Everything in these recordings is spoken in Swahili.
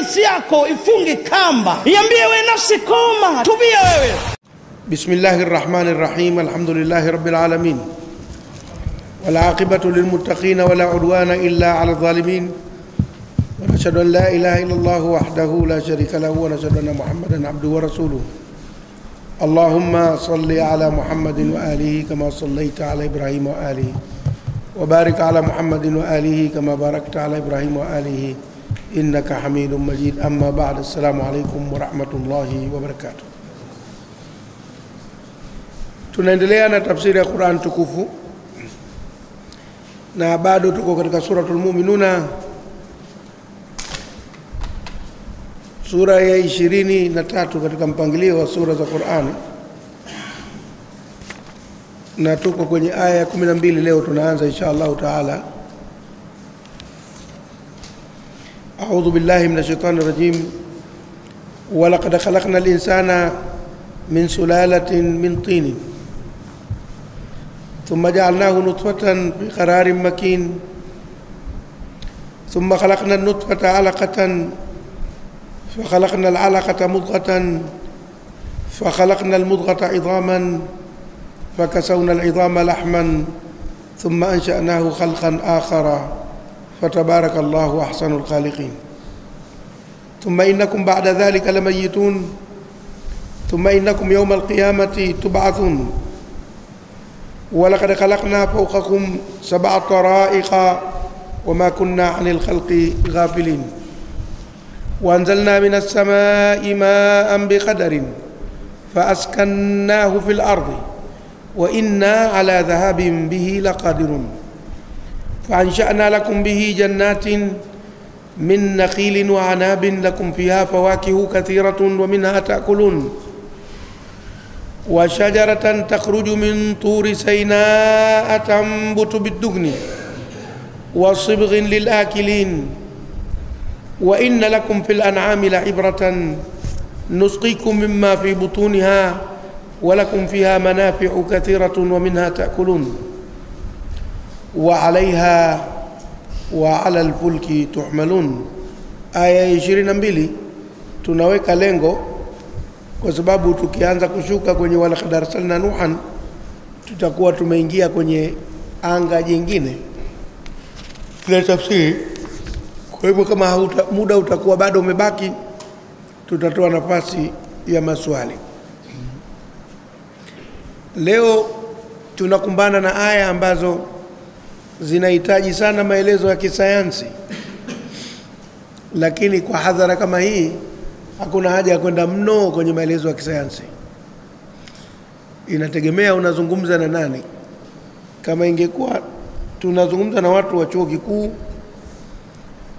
nafsi yako ifunge kamba, iambie we nafsi, koma, tubia wewe. الرحمن الرحيم الحمد لله رب العالمين والعاقبة للمتقين ولا عدوان إلا على الظالمين ونشهد أن لا إله إلا الله وحده لا شريك له ونشهد أن محمدا عبده ورسوله اللهم صل على محمد وآله كما صليت على إبراهيم وآله وبارك على محمد وآله كما باركت على إبراهيم وآله innaka hamidun majid. Amma ba'd. Assalamu alaikum warahmatullahi wabarakatuh tunaendelea na tafsiri ya quran tukufu. Na bado tuko katika suratu lmuminuna sura ya ishirini na tatu katika mpangilio wa sura za quran. Na tuko kwenye aya ya kumi na mbili. Leo tunaanza insha allahu taala. أعوذ بالله من الشيطان الرجيم. ولقد خلقنا الإنسان من سلالة من طين. ثم جعلناه نطفة في قرار مكين. ثم خلقنا النطفة علقة فخلقنا العلقة مضغة فخلقنا المضغة عظاما فكسونا العظام لحما ثم أنشأناه خلقا آخر. فتبارك الله أحسن الخالقين. ثم إنكم بعد ذلك لميتون. ثم إنكم يوم القيامة تبعثون. ولقد خلقنا فوقكم سبع طرائق وما كنا عن الخلق غافلين. وأنزلنا من السماء ماء بقدر فأسكناه في الأرض وإنا على ذهاب به لقادرون. فأنشأنا لكم به جنات من نخيل وعناب لكم فيها فواكه كثيرة ومنها تأكلون. وشجرة تخرج من طور سيناء تنبت بالدهن وصبغ للآكلين. وإن لكم في الأنعام لعبرة نسقيكم مما في بطونها ولكم فيها منافع كثيرة ومنها تأكلون. وعليها وعلى الفلك تحملون aya ishirini na mbili tunaweka lengo kwa sababu tukianza kushuka kwenye walaqad arsalna nuhan tutakuwa tumeingia kwenye anga jingine la tafsiri. Kwa hivyo kama hauta, muda utakuwa bado umebaki, tutatoa nafasi ya maswali. Leo tunakumbana na aya ambazo zinahitaji sana maelezo ya kisayansi, lakini kwa hadhara kama hii hakuna haja ya kwenda mno kwenye maelezo ya kisayansi. Inategemea unazungumza na nani. Kama ingekuwa tunazungumza na watu wa chuo kikuu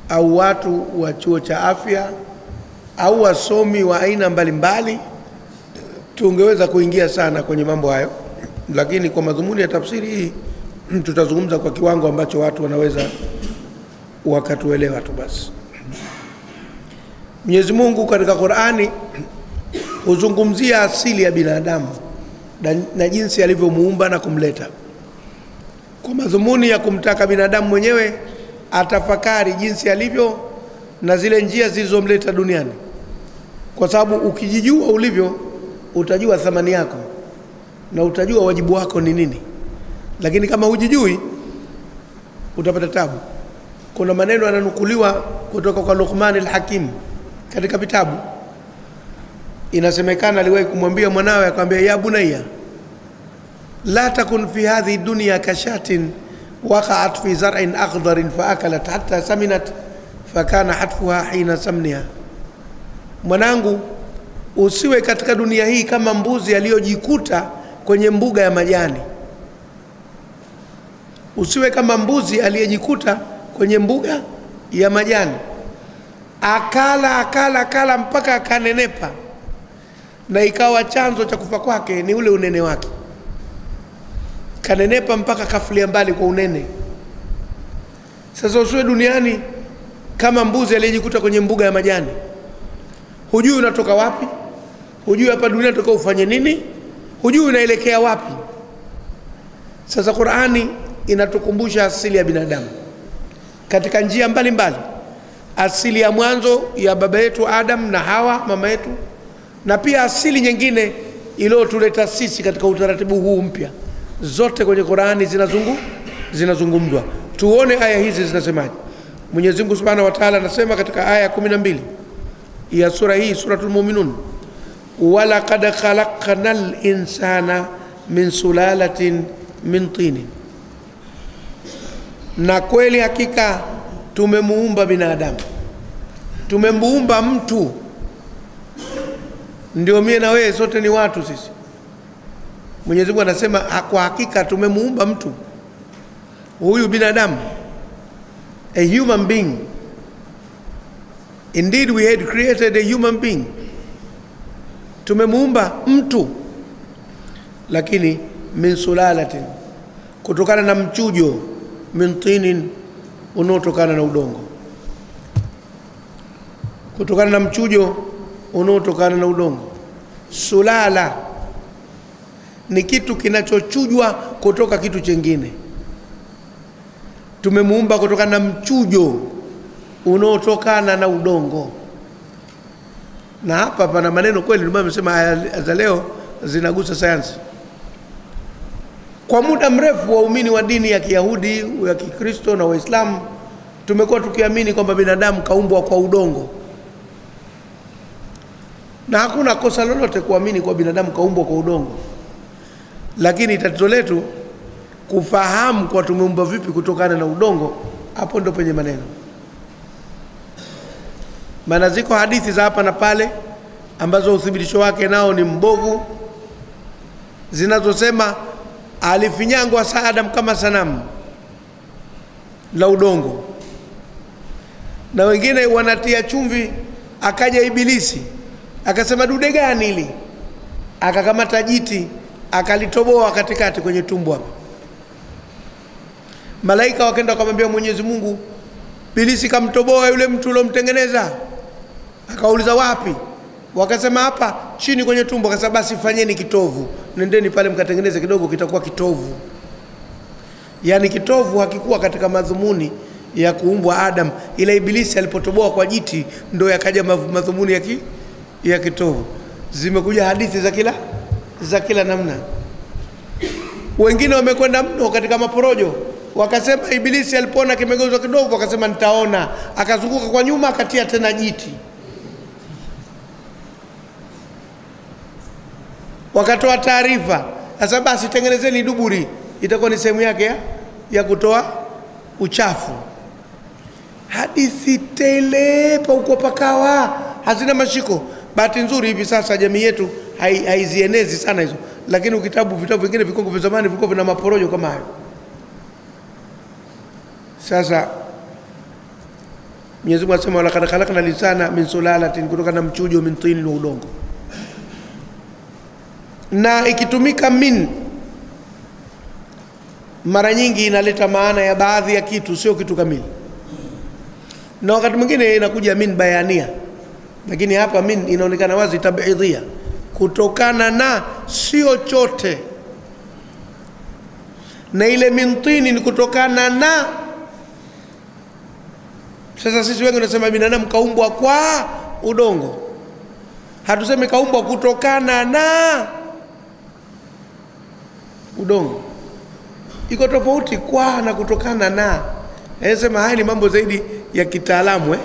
au watu wa chuo cha afya au wasomi wa aina mbalimbali, tungeweza kuingia sana kwenye mambo hayo, lakini kwa madhumuni ya tafsiri hii tutazungumza kwa kiwango ambacho watu wanaweza wakatuelewa tu basi. Mwenyezi Mungu katika Qur'ani huzungumzia asili ya binadamu na, jinsi alivyomuumba na kumleta. Kwa madhumuni ya kumtaka binadamu mwenyewe atafakari jinsi alivyo na zile njia zilizomleta duniani, kwa sababu ukijijua ulivyo utajua thamani yako na utajua wajibu wako ni nini, lakini kama hujijui utapata tabu. Kuna maneno yananukuliwa kutoka kwa Luqman al-Hakim katika vitabu, inasemekana aliwahi kumwambia mwanawe akamwambia, ya bunayya la takun fi hadhihi dunya kashatin waqa'at fi zar'in akhdharin faakalat hatta saminat fakana hatfuha hina samniha, mwanangu, usiwe katika dunia hii kama mbuzi aliyojikuta kwenye mbuga ya majani. Usiwe kama mbuzi aliyejikuta kwenye mbuga ya majani, akala akala akala mpaka akanenepa, na ikawa chanzo cha kufa kwake ni ule unene wake. Kanenepa mpaka kafulia mbali kwa unene. Sasa usiwe duniani kama mbuzi aliyejikuta kwenye mbuga ya majani, hujui unatoka wapi, hujui hapa duniani toka ufanye nini, hujui unaelekea wapi. Sasa Qur'ani inatukumbusha asili ya binadamu katika njia mbalimbali mbali. asili ya mwanzo ya baba yetu Adam na Hawa mama yetu, na pia asili nyingine iliyotuleta sisi katika utaratibu huu mpya, zote kwenye Qurani zinazungu zinazungumzwa. Tuone aya hizi zinasemaje. Mwenyezi Mungu Subhanahu wa Ta'ala anasema katika aya ya 12 ya sura hii, suratul Muminun, walaqad khalaqnal insana min sulalatin min tinin, na kweli hakika tumemuumba binadamu, tumemuumba mtu. Ndio mie na wewe sote ni watu sisi. Mwenyezi Mungu anasema kwa hakika tumemuumba mtu huyu binadamu, a human being. Indeed we had created a human being, tumemuumba mtu, lakini min sulalatin, kutokana na mchujo, min tinin, unaotokana na udongo, kutokana na mchujo unaotokana na udongo. Sulala ni kitu kinachochujwa kutoka kitu chengine. Tumemuumba kutokana na mchujo unaotokana na udongo. Na hapa pana maneno kweli, ndio aya za leo zinagusa sayansi. Kwa muda mrefu waumini wa dini ya Kiyahudi, ya Kikristo na Waislamu tumekuwa tukiamini kwamba binadamu kaumbwa kwa udongo, na hakuna kosa lolote kuamini kwa binadamu kaumbwa kwa udongo, lakini tatizo letu kufahamu kwa tumeumbwa vipi kutokana na udongo. Hapo ndo penye maneno, maana ziko hadithi za hapa na pale ambazo uthibitisho wake nao ni mbovu, zinazosema alifinyangwa Saadam kama sanamu la udongo, na wengine wanatia chumvi. Akaja Ibilisi akasema dude gani hili, akakamata jiti akalitoboa katikati kwenye tumbo hapa. Malaika wakaenda wakamwambia Mwenyezi Mungu, Ibilisi kamtoboa yule mtu uliomtengeneza. Akauliza wapi? Wakasema hapa chini kwenye tumbo. Akasema basi fanyeni kitovu, nendeni pale mkatengeneze kidogo, kitakuwa kitovu. Yaani kitovu hakikuwa katika madhumuni ya kuumbwa Adam, ila Ibilisi alipotoboa kwa jiti ndo yakaja madhumuni ya, ki, ya kitovu. Zimekuja hadithi za kila za kila namna. Wengine wamekwenda mno katika maporojo, wakasema Ibilisi alipoona kimegeuzwa kidogo, akasema nitaona, akazunguka kwa nyuma, akatia tena jiti wakatoa taarifa sasa, basi tengenezeni duburi, itakuwa ni sehemu yake ya, ya kutoa uchafu. Hadithi tele pauko pakawa, hazina mashiko. Bahati nzuri hivi sasa jamii yetu haizienezi hai- sana hizo, lakini ukitabu vitabu vingine vikongo vya zamani vilikuwa vina maporojo kama hayo. Sasa Mwenyezi Mungu asema walakad khalaqna lisana min sulalatin, kutokana na mchujo min tinin wa udongo na ikitumika min mara nyingi inaleta maana ya baadhi ya kitu, sio kitu kamili, na wakati mwingine inakuja min bayania, lakini hapa min inaonekana wazi tabidhia, kutokana na sio chote, na ile mintini ni kutokana na. Sasa sisi wengi tunasema binadamu kaumbwa kwa udongo, hatusemi kaumbwa kutokana na udongo. Iko tofauti kwa na kutokana na. Anasema haya ni mambo zaidi ya kitaalamu eh.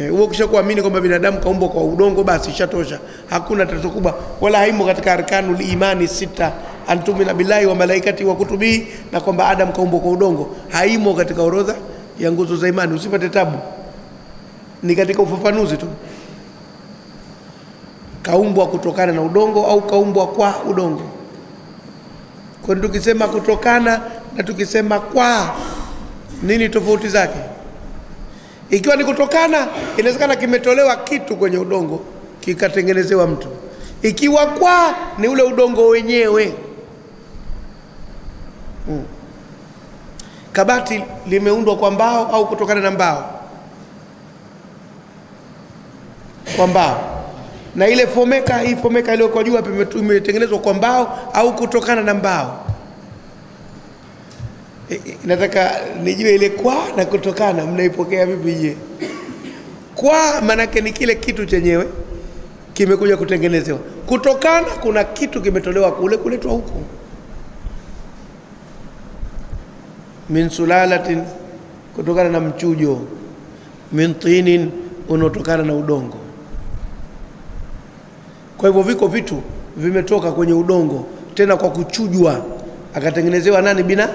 Eh, huo kisha kuamini kwamba binadamu kaumbwa kwa udongo basi ishatosha, hakuna tatizo kubwa, wala haimo katika arkanul imani sita, antumina billahi wa malaikati wa kutubihi, na kwamba Adam kaumbwa kwa udongo, haimo katika orodha ya nguzo za imani. Usipate tabu, ni katika ufafanuzi tu, kaumbwa kutokana na udongo au kaumbwa kwa udongo. Kwa tukisema kutokana na tukisema kwa, nini tofauti zake? Ikiwa ni kutokana, inawezekana kimetolewa kitu kwenye udongo kikatengenezewa mtu. Ikiwa kwa, ni ule udongo wenyewe. hmm. Kabati limeundwa kwa mbao au kutokana na mbao? Kwa mbao. Na ile fomeka, hii fomeka ile kwa juu imetengenezwa kwa mbao au kutokana na mbao? E, e, nataka nijue ile kwa na kutokana mnaipokea vipi je? kwa maanake ni kile kitu chenyewe kimekuja kutengenezewa kutokana kuna kitu kimetolewa kule kuletwa huku min sulalatin kutokana na mchujo min tinin unaotokana na udongo kwa hivyo viko vitu vimetoka kwenye udongo tena kwa kuchujwa. Akatengenezewa nani? Bina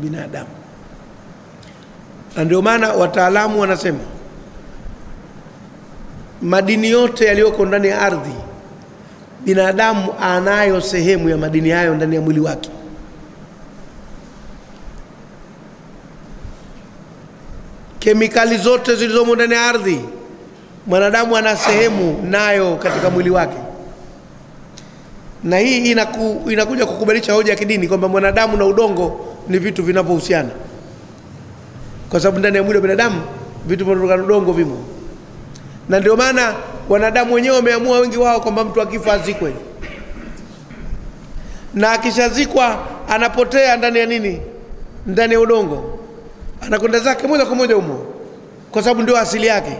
binadamu. Na ndio maana wataalamu wanasema madini yote yaliyoko ndani ya ardhi binadamu anayo sehemu ya madini hayo ndani ya mwili wake. Kemikali zote zilizomo ndani ya ardhi mwanadamu ana sehemu nayo katika mwili wake. Na hii inaku, inakuja kukubalisha hoja ya kidini kwamba mwanadamu na udongo ni vitu vinavyohusiana. Kwa sababu ndani ya mwili wa binadamu vitu vinatoka na udongo vimo. Na ndio maana wanadamu wenyewe wameamua wengi wao kwamba mtu akifa azikwe. Na akishazikwa anapotea ndani ya nini? Ndani ya udongo. Anakwenda zake moja kwa moja humo. Kwa sababu ndio asili yake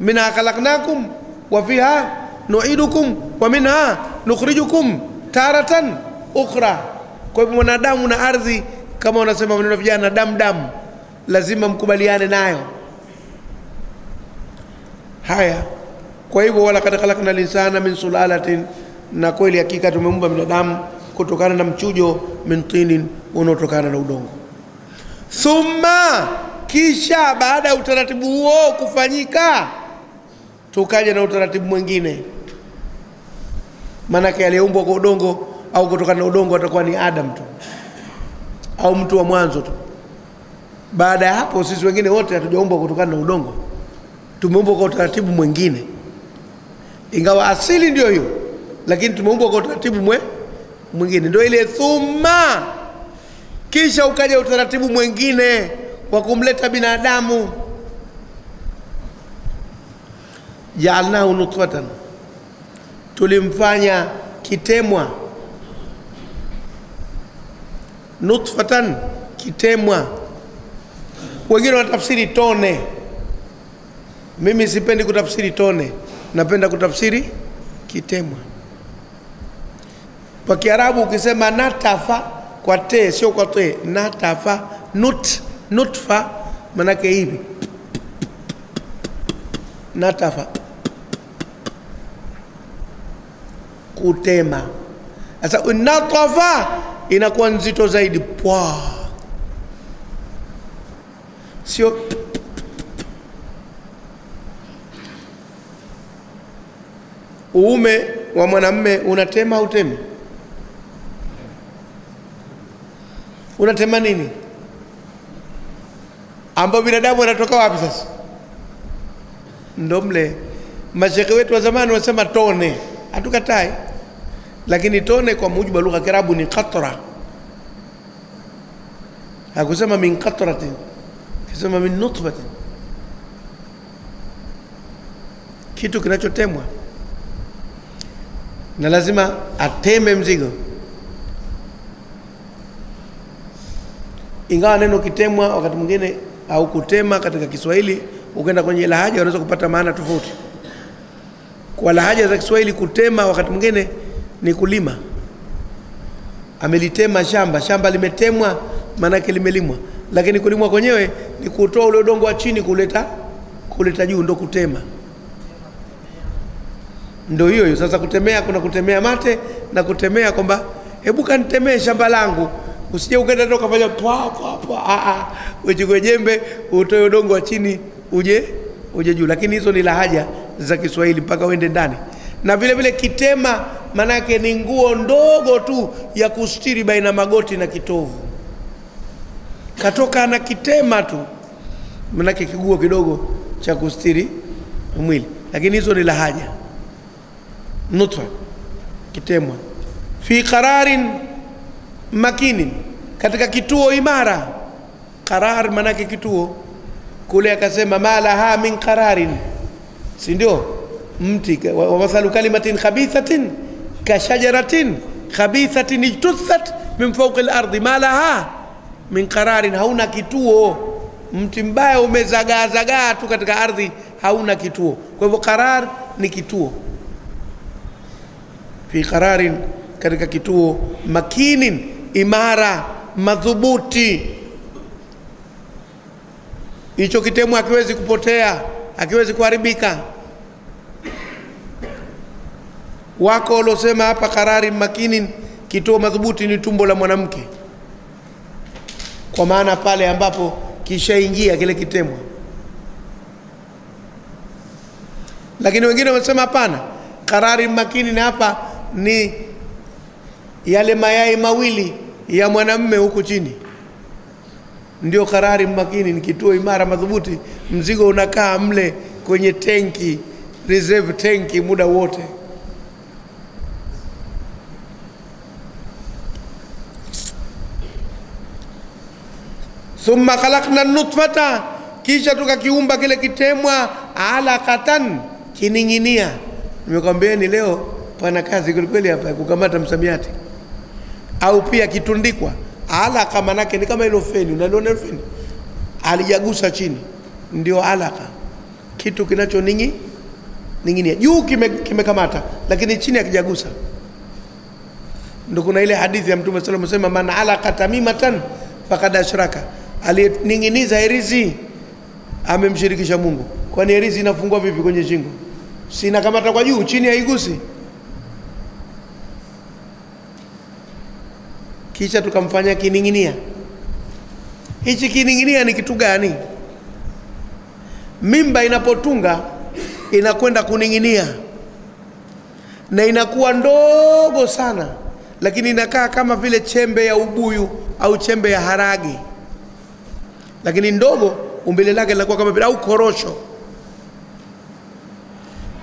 minha khalaqnakum wa fiha nuidukum wa minha nukhrijukum taratan ukhra. Kwa hivyo mwanadamu na ardhi kama wanasema maneno vijana damu damu. Lazima mkubaliane nayo. Haya. Kwa hivyo walaqad khalaqna linsana min sulalatin. Na kweli hakika tumeumba binadamu kutokana na mchujo min tinin unaotokana na udongo. Thumma kisha baada ya utaratibu huo kufanyika tukaja na utaratibu mwingine. Maanake aliyeumbwa kwa udongo au kutokana na udongo atakuwa ni adam tu. Au mtu wa mwanzo tu. Baada ya hapo sisi wengine wote hatujaumbwa kutokana na udongo. Tumeumbwa kwa utaratibu mwingine. Ingawa asili ndio hiyo lakini tumeumbwa kwa utaratibu mwe mwingine. Ndio ile thumma. Kisha ukaja utaratibu mwingine wa kumleta binadamu jaalnahu nutfatan tulimfanya kitemwa. Nutfatan kitemwa. Wengine wanatafsiri tone. Mimi sipendi kutafsiri tone. Napenda kutafsiri kitemwa. Kwa kiarabu ukisema natafa kwa te sio kwa te natafa nut nutfa manake hivi. Natafa kutema. Sasa natafa inakuwa nzito zaidi. Pwa. Sio. Uume wa mwanamme unatema au unatema nini? Ambao binadamu wanatoka wapi sasa? Ndo mle. Mashekhe wetu wa zamani wasema tone. Hatukatai lakini tone kwa mujibu wa lugha ya Kiarabu ni qatra. Hakusema min qatratin kisema min nutfatin. Kitu kinachotemwa. Na lazima ateme mzigo. Ingawa neno kitemwa wakati mwingine au kutema katika Kiswahili ukenda kwenye lahaja unaweza kupata maana tofauti. Kwa lahaja za Kiswahili kutema wakati mwingine ni kulima, amelitema shamba, shamba limetemwa, maanake limelimwa, lakini kulimwa kwenyewe ni kutoa ule udongo wa chini kuleta kuleta juu, ndo kutema. Ndo hiyo hiyo. Sasa kutemea, kuna kutemea mate na kutemea kwamba hebu kanitemee shamba langu usije ukaenda tu ukafanya pwa pwa pwa, a a, uchukue jembe utoe udongo wa chini uje uje juu. Lakini hizo ni lahaja za Kiswahili mpaka uende ndani. Na vile vile kitema, manake ni nguo ndogo tu ya kustiri baina magoti na kitovu, katoka na kitema tu, manake kiguo kidogo cha kustiri mwili. Lakini hizo ni lahaja. Nutfa, kitemwa, fi qararin makinin katika kituo imara. Qarar manake kituo kule akasema malaha min qararin. Si ndio? Mti wa mathalu kalimatin khabithatin kashajaratin khabithatin ijtuthat min fauqi lardi ma malaha min qararin hauna kituo. mti mbaya umezagaazagaa tu katika ardhi hauna kituo. Kwa hivyo qarar ni kituo, fi qararin, katika kituo, makinin, imara, madhubuti. Hicho kitemu hakiwezi kupotea, hakiwezi kuharibika. Wako waliosema hapa karari makinin, kituo madhubuti ni tumbo la mwanamke, kwa maana pale ambapo kishaingia kile kitemwa lakini wengine wamesema hapana, karari makini na hapa ni yale mayai mawili ya mwanamme huku chini, ndio karari makini, ni kituo imara madhubuti. Mzigo unakaa mle kwenye tenki, reserve tenki muda wote. Thumma khalaqna nutfata, kisha tukakiumba kile kitemwa alaqatan, kining'inia. Nimekwambieni leo pana kazi kwelikweli hapa kukamata msamiati, au pia kitundikwa. Alaka manake ni kama ilo feni, unaliona feni alijagusa chini, ndio alaka, kitu kinacho ningi ning'inia. Juu kimekamata kime lakini chini akijagusa. Ndo kuna ile hadithi ya Mtume sallallahu alaihi wasallam, man alaka tamimatan faqad ashraka aliyening'iniza herizi amemshirikisha Mungu. Kwani herizi inafungua vipi kwenye shingo? Si inakamata kwa juu, chini haigusi. Kisha tukamfanya kining'inia. Hichi kining'inia ni kitu gani? Mimba inapotunga inakwenda kuning'inia na inakuwa ndogo sana, lakini inakaa kama vile chembe ya ubuyu au chembe ya haragi lakini ndogo, umbile lake linakuwa kama au korosho.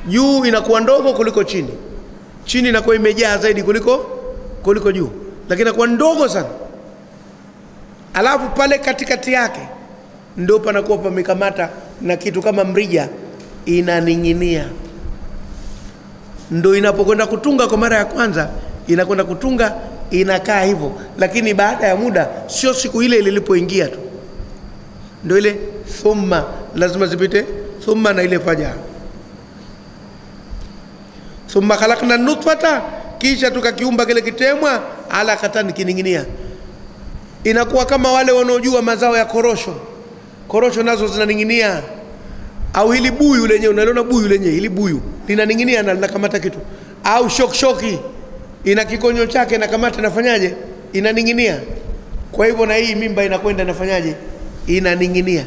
Juu inakuwa ndogo kuliko chini, chini inakuwa imejaa zaidi kuliko kuliko juu, lakini inakuwa ndogo sana. Alafu pale katikati yake ndio panakuwa pamekamata na kitu kama mrija, inaning'inia. Ndo inapokwenda kutunga kwa mara ya kwanza, inakwenda kutunga inakaa hivyo, lakini baada ya muda, sio siku ile lilipoingia tu ndio ile thumma lazima zipite thumma na ile faja thumma khalaqna nutfata kisha tukakiumba kile kitemwa alakatan kining'inia. Inakuwa kama wale wanaojua mazao ya korosho. Korosho nazo zinaning'inia. Au hili buyu lenye unaliona buyu lenye hili buyu linaning'inia na linakamata kitu. Au shokshoki ina kikonyo chake nakamata inafanyaje? Inaning'inia. Kwa hivyo na hii mimba inakwenda inafanyaje inaning'inia.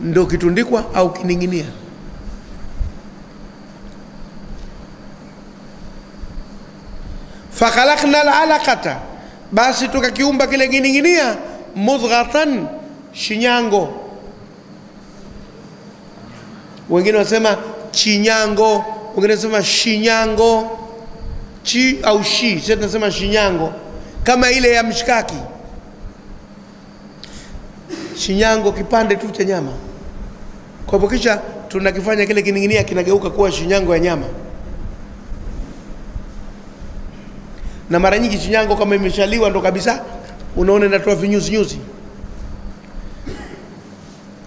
Ndo kitundikwa au kining'inia. Fakhalakna alalaqata, basi tukakiumba kile kining'inia mudghatan shinyango. Wengine wanasema chinyango wengine wasema shinyango. Chi au shi sisi tunasema shinyango. Kama ile ya mshikaki shinyango kipande tu cha nyama. Kwa hivyo kisha tunakifanya kile kining'inia kinageuka kuwa shinyango ya nyama. Na mara nyingi shinyango kama imeshaliwa ndo kabisa unaona inatoa vinyuzi nyuzi.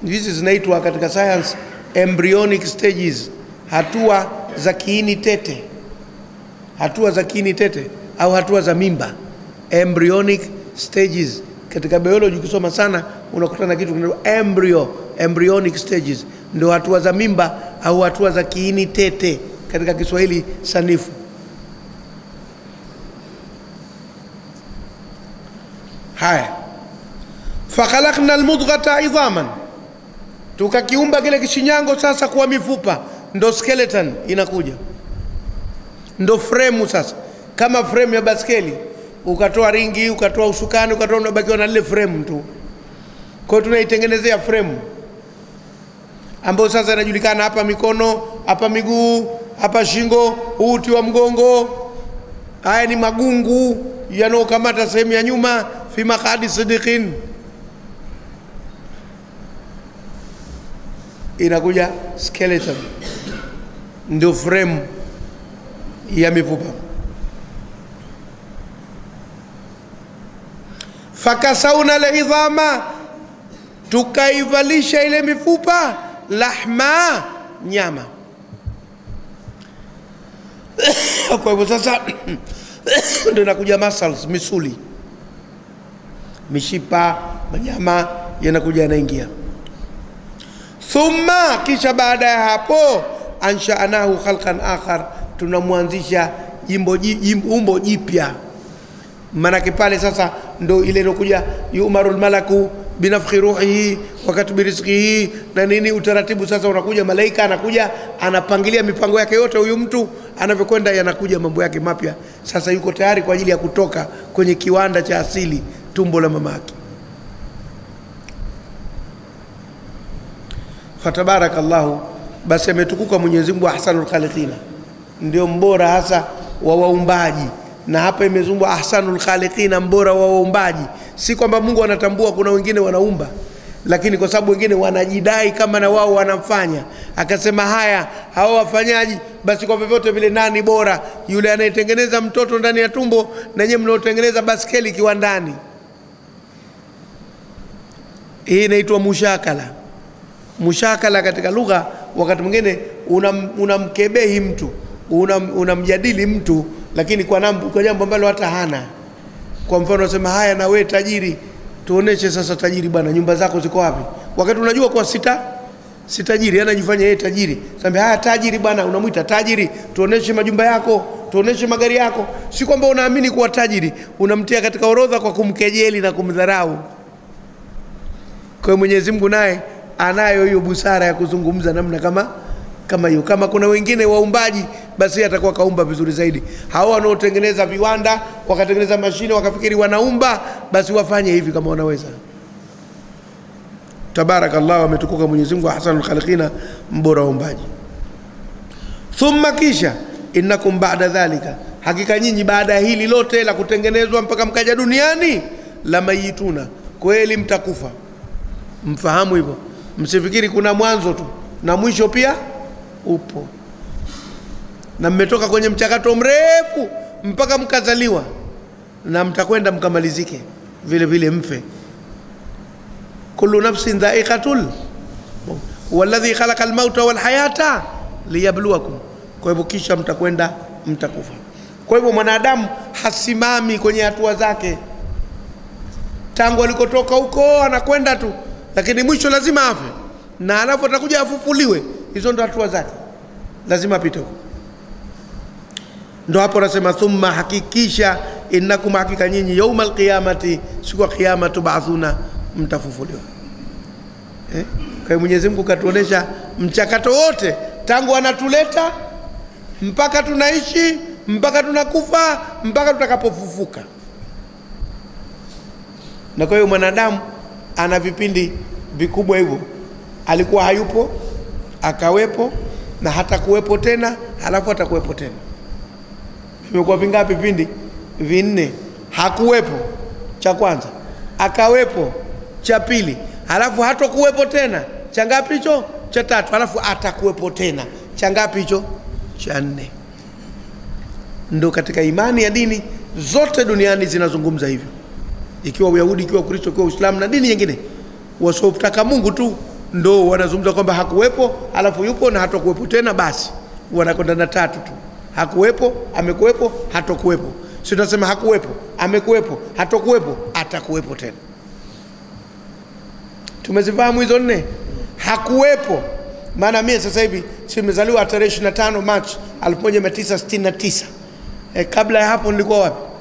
Hizi zinaitwa katika science embryonic stages hatua za kiini tete. Hatua za kiini tete au hatua za mimba. Embryonic stages katika biology ukisoma sana unakutana na kitu kinaitwa embryo embryonic stages. Ndio hatua za mimba au hatua za kiini tete katika Kiswahili sanifu. Haya. Fakhalakna almudghata idhaman. Tukakiumba kile kishinyango sasa kuwa mifupa. Ndo skeleton inakuja. Ndo fremu sasa. Kama fremu ya baskeli ukatoa ringi ukatoa usukani ukatoa unabakiwa na lile frame tu. Kwa hiyo tunaitengenezea frame ambayo sasa inajulikana hapa mikono hapa miguu hapa shingo uti wa mgongo. Haya ni magungu yanayokamata sehemu ya nyuma fi maqadi sidiqin inakuja skeleton. Ndio frame ya mifupa fakasauna lidhama tukaivalisha ile mifupa lahma nyama. Kwa hivyo sasa ndo inakuja muscles, misuli, mishipa, manyama yanakuja yanaingia. Thumma, kisha baada ya hapo, anshanahu khalqan akhar, tunamwanzisha jimbo ji- umbo jipya. Maanake pale sasa ndo ile inokuja yumaru lmalaku binafhi ruhihi wakati birizkihi na nini, utaratibu sasa unakuja, malaika anakuja anapangilia mipango yake yote, huyu mtu anavyokwenda, yanakuja mambo yake mapya. Sasa yuko tayari kwa ajili ya kutoka kwenye kiwanda cha asili, tumbo la mama yake. fatabarakallahu, basi ametukuka Mwenyezi Mungu ahsanul khaliqina, ndio mbora hasa wa waumbaji. Na hapa imezungwa ahsanul khaliqina, mbora wa waumbaji. Si kwamba Mungu anatambua kuna wengine wanaumba, lakini kwa sababu wengine wanajidai kama na wao wanamfanya, akasema haya, hao wafanyaji, basi kwa vyovyote vile, nani bora? Yule anayetengeneza mtoto ndani ya tumbo na nyewe mnaotengeneza baskeli kiwandani. Hii inaitwa mushakala mushakala katika lugha, wakati mwingine unamkebehi, una mtu unamjadili una mtu, lakini kwa, nambu, kwa jambo ambalo hata hana. Kwa mfano unasema haya, na we tajiri, tuoneshe sasa tajiri bwana, nyumba zako ziko wapi? Wakati unajua kwa sita si tajiri, anajifanya yeye tajiri. Sambe haya, tajiri bwana, unamwita tajiri, tuoneshe majumba yako, tuoneshe magari yako. Si kwamba unaamini kuwa tajiri, unamtia katika orodha kwa kumkejeli na kumdharau. Kwa Mwenyezi Mungu naye anayo hiyo busara ya kuzungumza namna kama kama hiyo. Kama kuna wengine waumbaji, basi atakuwa kaumba vizuri zaidi. Hao wanaotengeneza viwanda wakatengeneza mashine wakafikiri wanaumba, basi wafanye hivi kama wanaweza. Tabarakallah, ametukuka Mwenyezi Mungu ahsanul khaliqina, mbora wa waumbaji. Thumma, kisha innakum ba'da dhalika, hakika nyinyi baada ya hili lote la kutengenezwa mpaka mkaja duniani, la mayituna, kweli mtakufa. Mfahamu hivyo, msifikiri kuna mwanzo tu na mwisho pia upo, na mmetoka kwenye mchakato mrefu mpaka mkazaliwa, na mtakwenda mkamalizike vile vile, mfe. kullu nafsin dha'iqatul walladhi khalaqa almauta walhayata liyabluwakum. Kwa hivyo kisha mtakwenda mtakufa. Kwa hivyo mwanadamu hasimami kwenye hatua zake tangu alikotoka huko anakwenda tu, lakini mwisho lazima afe, na alafu atakuja afufuliwe. Hizo ndo hatua zake, lazima apite huko. Ndo hapo anasema thumma, hakikisha innakum, hakika nyinyi, yauma alqiyamati, siku ya kiyama, tubathuna, mtafufuliwa. Eh? Kwa Mwenyezi Mungu katuonesha mchakato wote tangu anatuleta mpaka tunaishi mpaka tunakufa mpaka tutakapofufuka na kwa hiyo mwanadamu ana vipindi vikubwa hivyo, alikuwa hayupo, akawepo, na hata kuwepo tena, halafu atakuwepo tena. Vimekuwa vingapi vipindi? Vinne. Hakuwepo cha kwanza, akawepo cha pili, halafu hatokuwepo tena cha ngapi hicho? Cha tatu, halafu atakuwepo tena cha ngapi hicho? Cha nne. Ndo katika imani ya dini zote duniani zinazungumza hivyo ikiwa Uyahudi, ikiwa Ukristo, ikiwa Uislamu na dini nyingine, wasiotaka Mungu tu ndo wanazungumza kwamba hakuwepo, alafu yupo na hatokuwepo tena, basi wanakwenda na tatu tu: hakuwepo, amekuwepo, hatokuwepo. Si tunasema hakuwepo, amekuwepo, hatokuwepo, atakuwepo tena. Tumezifahamu hizo nne. Hakuwepo maana mie sasa hivi si nimezaliwa tarehe 25 Machi 1969. E, kabla ya hapo nilikuwa wapi?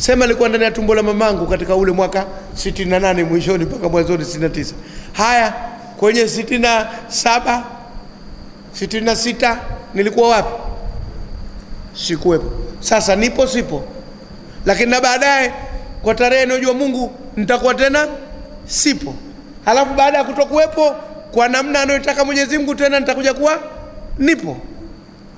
Sema alikuwa ndani ya tumbo la mamangu katika ule mwaka 68 mwishoni mpaka mwanzoni 69. Haya, kwenye 67 66 nilikuwa wapi? Sikuwepo. Sasa nipo sipo, lakini na baadaye kwa tarehe inayojua Mungu nitakuwa tena sipo, halafu baada ya kutokuwepo kwa namna anayotaka Mwenyezi Mungu tena nitakuja kuwa nipo.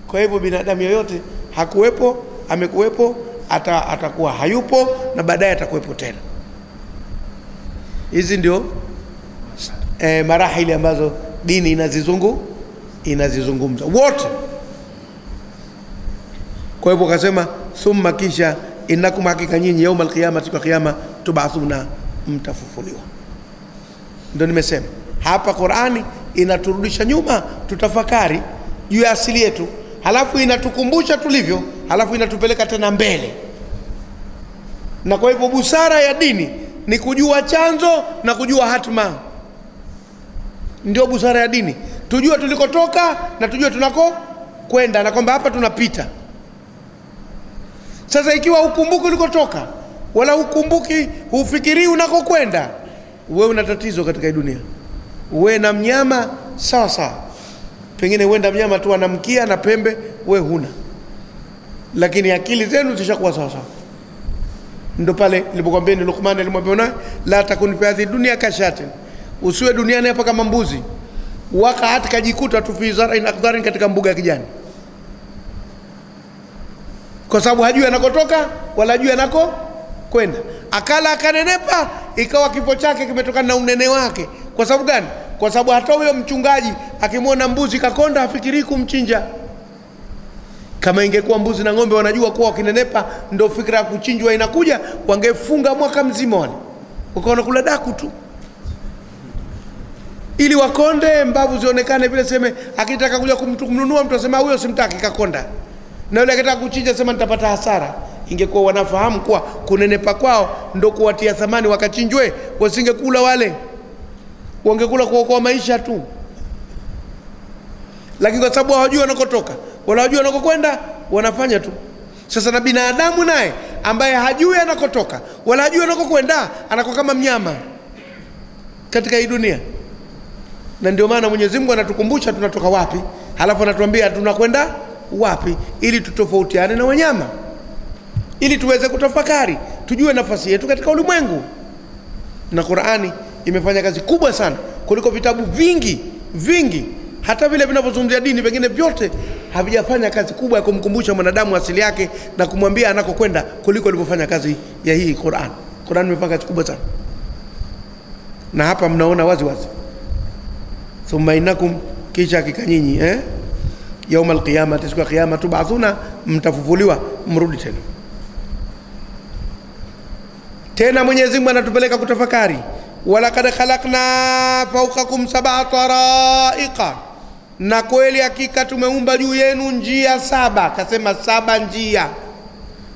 Kwa hivyo binadamu yoyote hakuwepo, amekuwepo ata, atakuwa hayupo na baadaye atakuwepo tena. Hizi ndio e, marahili ambazo dini inazizungu inazizungumza wote. Kwa hivyo akasema thumma, kisha innakum, hakika nyinyi, yauma alqiyama, siku ya kiyama, tubathuna, mtafufuliwa. Ndio nimesema hapa Qurani inaturudisha nyuma tutafakari juu ya asili yetu halafu inatukumbusha tulivyo halafu inatupeleka tena mbele. Na kwa hivyo busara ya dini ni kujua chanzo na kujua hatima. Ndio busara ya dini. Tujue tulikotoka na tujue tunako kwenda na kwamba hapa tunapita. Sasa ikiwa ukumbuki ulikotoka wala ukumbuki, hufikirii unakokwenda wewe una tatizo katika hii dunia. Wewe na mnyama sawa sawa. Pengine huenda mnyama tu ana mkia na pembe we huna lakini akili zenu zishakuwa sawa. Sawa ndo pale nilipokwambia ni Luqman alimwambia na la takun fi hadhihi dunya kashatin usiwe duniani hapa kama mbuzi. Wakaat kajikuta tu fi zarain akdharin katika mbuga ya kijani. Kwa sababu hajui anakotoka wala hajui anako kwenda akala akanenepa ikawa kifo chake kimetokana na unene wake. Kwa sababu gani? Kwa sababu hata huyo mchungaji akimwona mbuzi kakonda hafikirii kumchinja kama ingekuwa mbuzi na ng'ombe wanajua kuwa wakinenepa ndo fikra ya kuchinjwa inakuja wangefunga mwaka mzima wale. Wakaona kula daku tu. Ili wakonde mbavu zionekane vile seme akitaka kuja kumnunua mtu asema huyo simtaki kakonda. Na yule akitaka kuchinja sema nitapata hasara. Ingekuwa wanafahamu kuwa kunenepa kwao ndo kuwatia thamani wakachinjwe wasingekula wale. Wangekula kuokoa maisha tu. Lakini kwa sababu hawajui wanakotoka hawajui wanakokwenda wanafanya tu. Sasa na binadamu naye ambaye hajui anakotoka wala hajui anakokwenda anakuwa kama mnyama katika hii dunia. Na ndio maana Mwenyezi Mungu anatukumbusha tunatoka wapi halafu anatuambia tunakwenda wapi ili tutofautiane na wanyama. Ili tuweze kutafakari tujue nafasi yetu katika ulimwengu. Na Qur'ani imefanya kazi kubwa sana kuliko vitabu vingi vingi hata vile vinavyozungumzia dini pengine vyote havijafanya kazi kubwa ya kumkumbusha mwanadamu asili yake na kumwambia anakokwenda kuliko alivyofanya kazi ya hii Qur'an. Qur'an imefanya kazi kubwa sana, na hapa mnaona wazi wazi, thumma innakum, kisha hakika nyinyi eh, yauma alqiyamati, siku ya kiyama, tubathuna, mtafufuliwa, mrudi tena. Tena Mwenyezi Mungu anatupeleka kutafakari, walakad khalaqna fawqakum sab'a taraiqa, na kweli hakika tumeumba juu yenu njia saba. Kasema saba njia,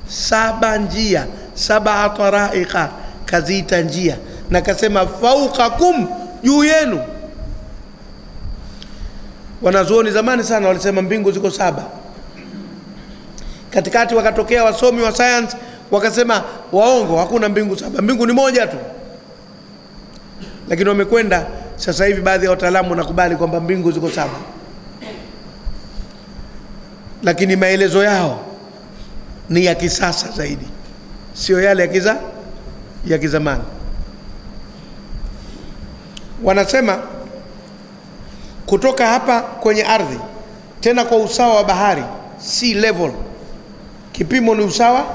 saba njia, sab'a taraika, kaziita njia, na kasema faukakum, juu yenu. Wanazuoni zamani sana walisema mbingu ziko saba. Katikati wakatokea wasomi wa science wakasema waongo, hakuna mbingu saba, mbingu ni moja tu. Lakini wamekwenda. Sasa hivi, baadhi ya wataalamu wanakubali kwamba mbingu ziko saba, lakini maelezo yao ni ya kisasa zaidi, sio yale ya kiza ya kizamani. Wanasema kutoka hapa kwenye ardhi, tena kwa usawa wa bahari, sea level, kipimo ni usawa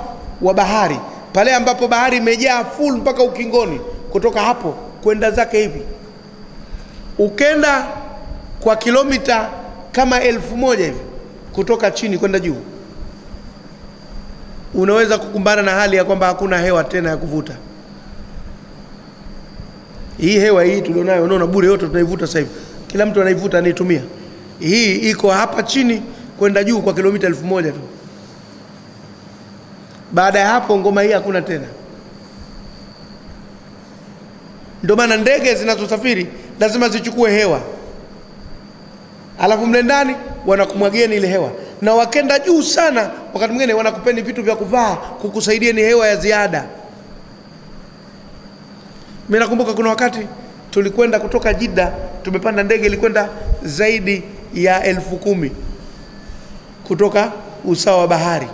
wa bahari. Pale ambapo bahari imejaa full mpaka ukingoni, kutoka hapo kwenda zake hivi, ukenda kwa kilomita kama elfu moja hivi kutoka chini kwenda juu, unaweza kukumbana na hali ya kwamba hakuna hewa tena ya kuvuta. Hii hewa hii tulionayo, unaona bure, yote tunaivuta sasa hivi, kila mtu anaivuta, anaitumia. Hii iko hapa chini kwenda juu kwa kilomita elfu moja tu. Baada ya hapo ngoma hii hakuna tena. Ndio maana ndege zinazosafiri lazima zichukue hewa, alafu mle ndani wanakumwagieni ile hewa, na wakenda juu sana, wakati mwingine wanakupeni vitu vya kuvaa kukusaidia ni hewa ya ziada. Mimi nakumbuka kuna wakati tulikwenda kutoka Jida, tumepanda ndege ilikwenda zaidi ya elfu kumi kutoka usawa wa bahari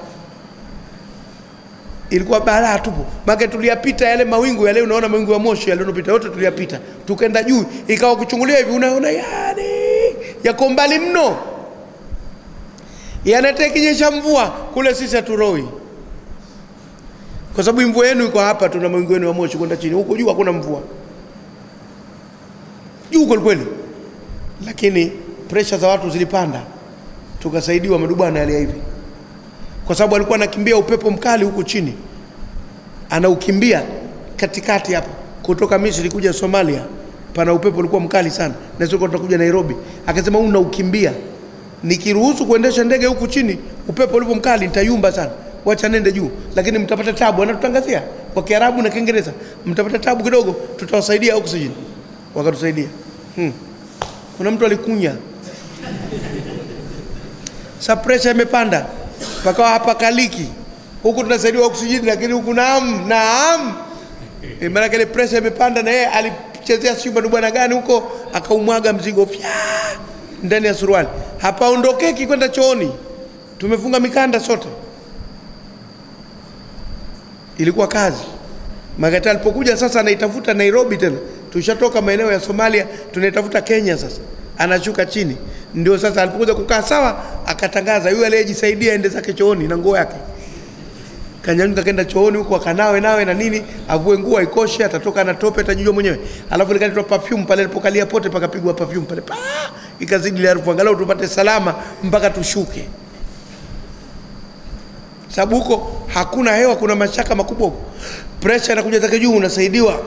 ilikuwa balaa tupo, maana tuliyapita yale mawingu yale, unaona mawingu ya moshi yale yanopita yote tuliyapita, tukaenda juu, ikawa kuchungulia hivi, unaona yani yako mbali mno, yanatekinyesha mvua. Kule, sisi haturoi kwa sababu mvua yenu iko hapa, tuna mawingu yenu ya moshi kwenda chini, huko juu hakuna mvua, juu kweli kweli, lakini presha za watu zilipanda, tukasaidiwa madubana yale hivi kwa sababu alikuwa anakimbia upepo mkali huku chini, anaukimbia katikati hapa, kutoka Misri kuja Somalia, pana upepo ulikuwa mkali sana, na sio tutakuja Nairobi. Akasema huu naukimbia, nikiruhusu kuendesha ndege huku chini, upepo ulivyo mkali, nitayumba sana, wacha nende juu, lakini mtapata tabu. Anatutangazia kwa Kiarabu na Kiingereza, mtapata tabu kidogo, tutawasaidia oxygen. Wakatusaidia. Hmm. Kuna mtu alikunya sa presha imepanda pakawa hapa kaliki. Huku tunasaidiwa oksijeni, lakini huku naam naam, e, maana ile presha imepanda, na yeye alichezea simba ni bwana gani huko, akaumwaga mzigo fya ndani ya suruali, hapaondokeki kwenda chooni, tumefunga mikanda sote. Ilikuwa kazi. Magata alipokuja sasa, anaitafuta Nairobi tena, tushatoka maeneo ya Somalia, tunaitafuta Kenya sasa anashuka chini. Ndio sasa alipokuja kukaa sawa, akatangaza yule aliyejisaidia ende zake chooni na nguo yake. Kanyanyuka kaenda chooni huko akanawe nawe na nini, avue nguo aikoshe, atatoka na tope, atajijua mwenyewe. Alafu likaletwa perfume pale, alipokalia pote pakapigwa perfume pale, pa ikazidi ile harufu, angalau tupate salama mpaka tushuke, sababu huko hakuna hewa, kuna mashaka makubwa huko, pressure inakuja zake juu, unasaidiwa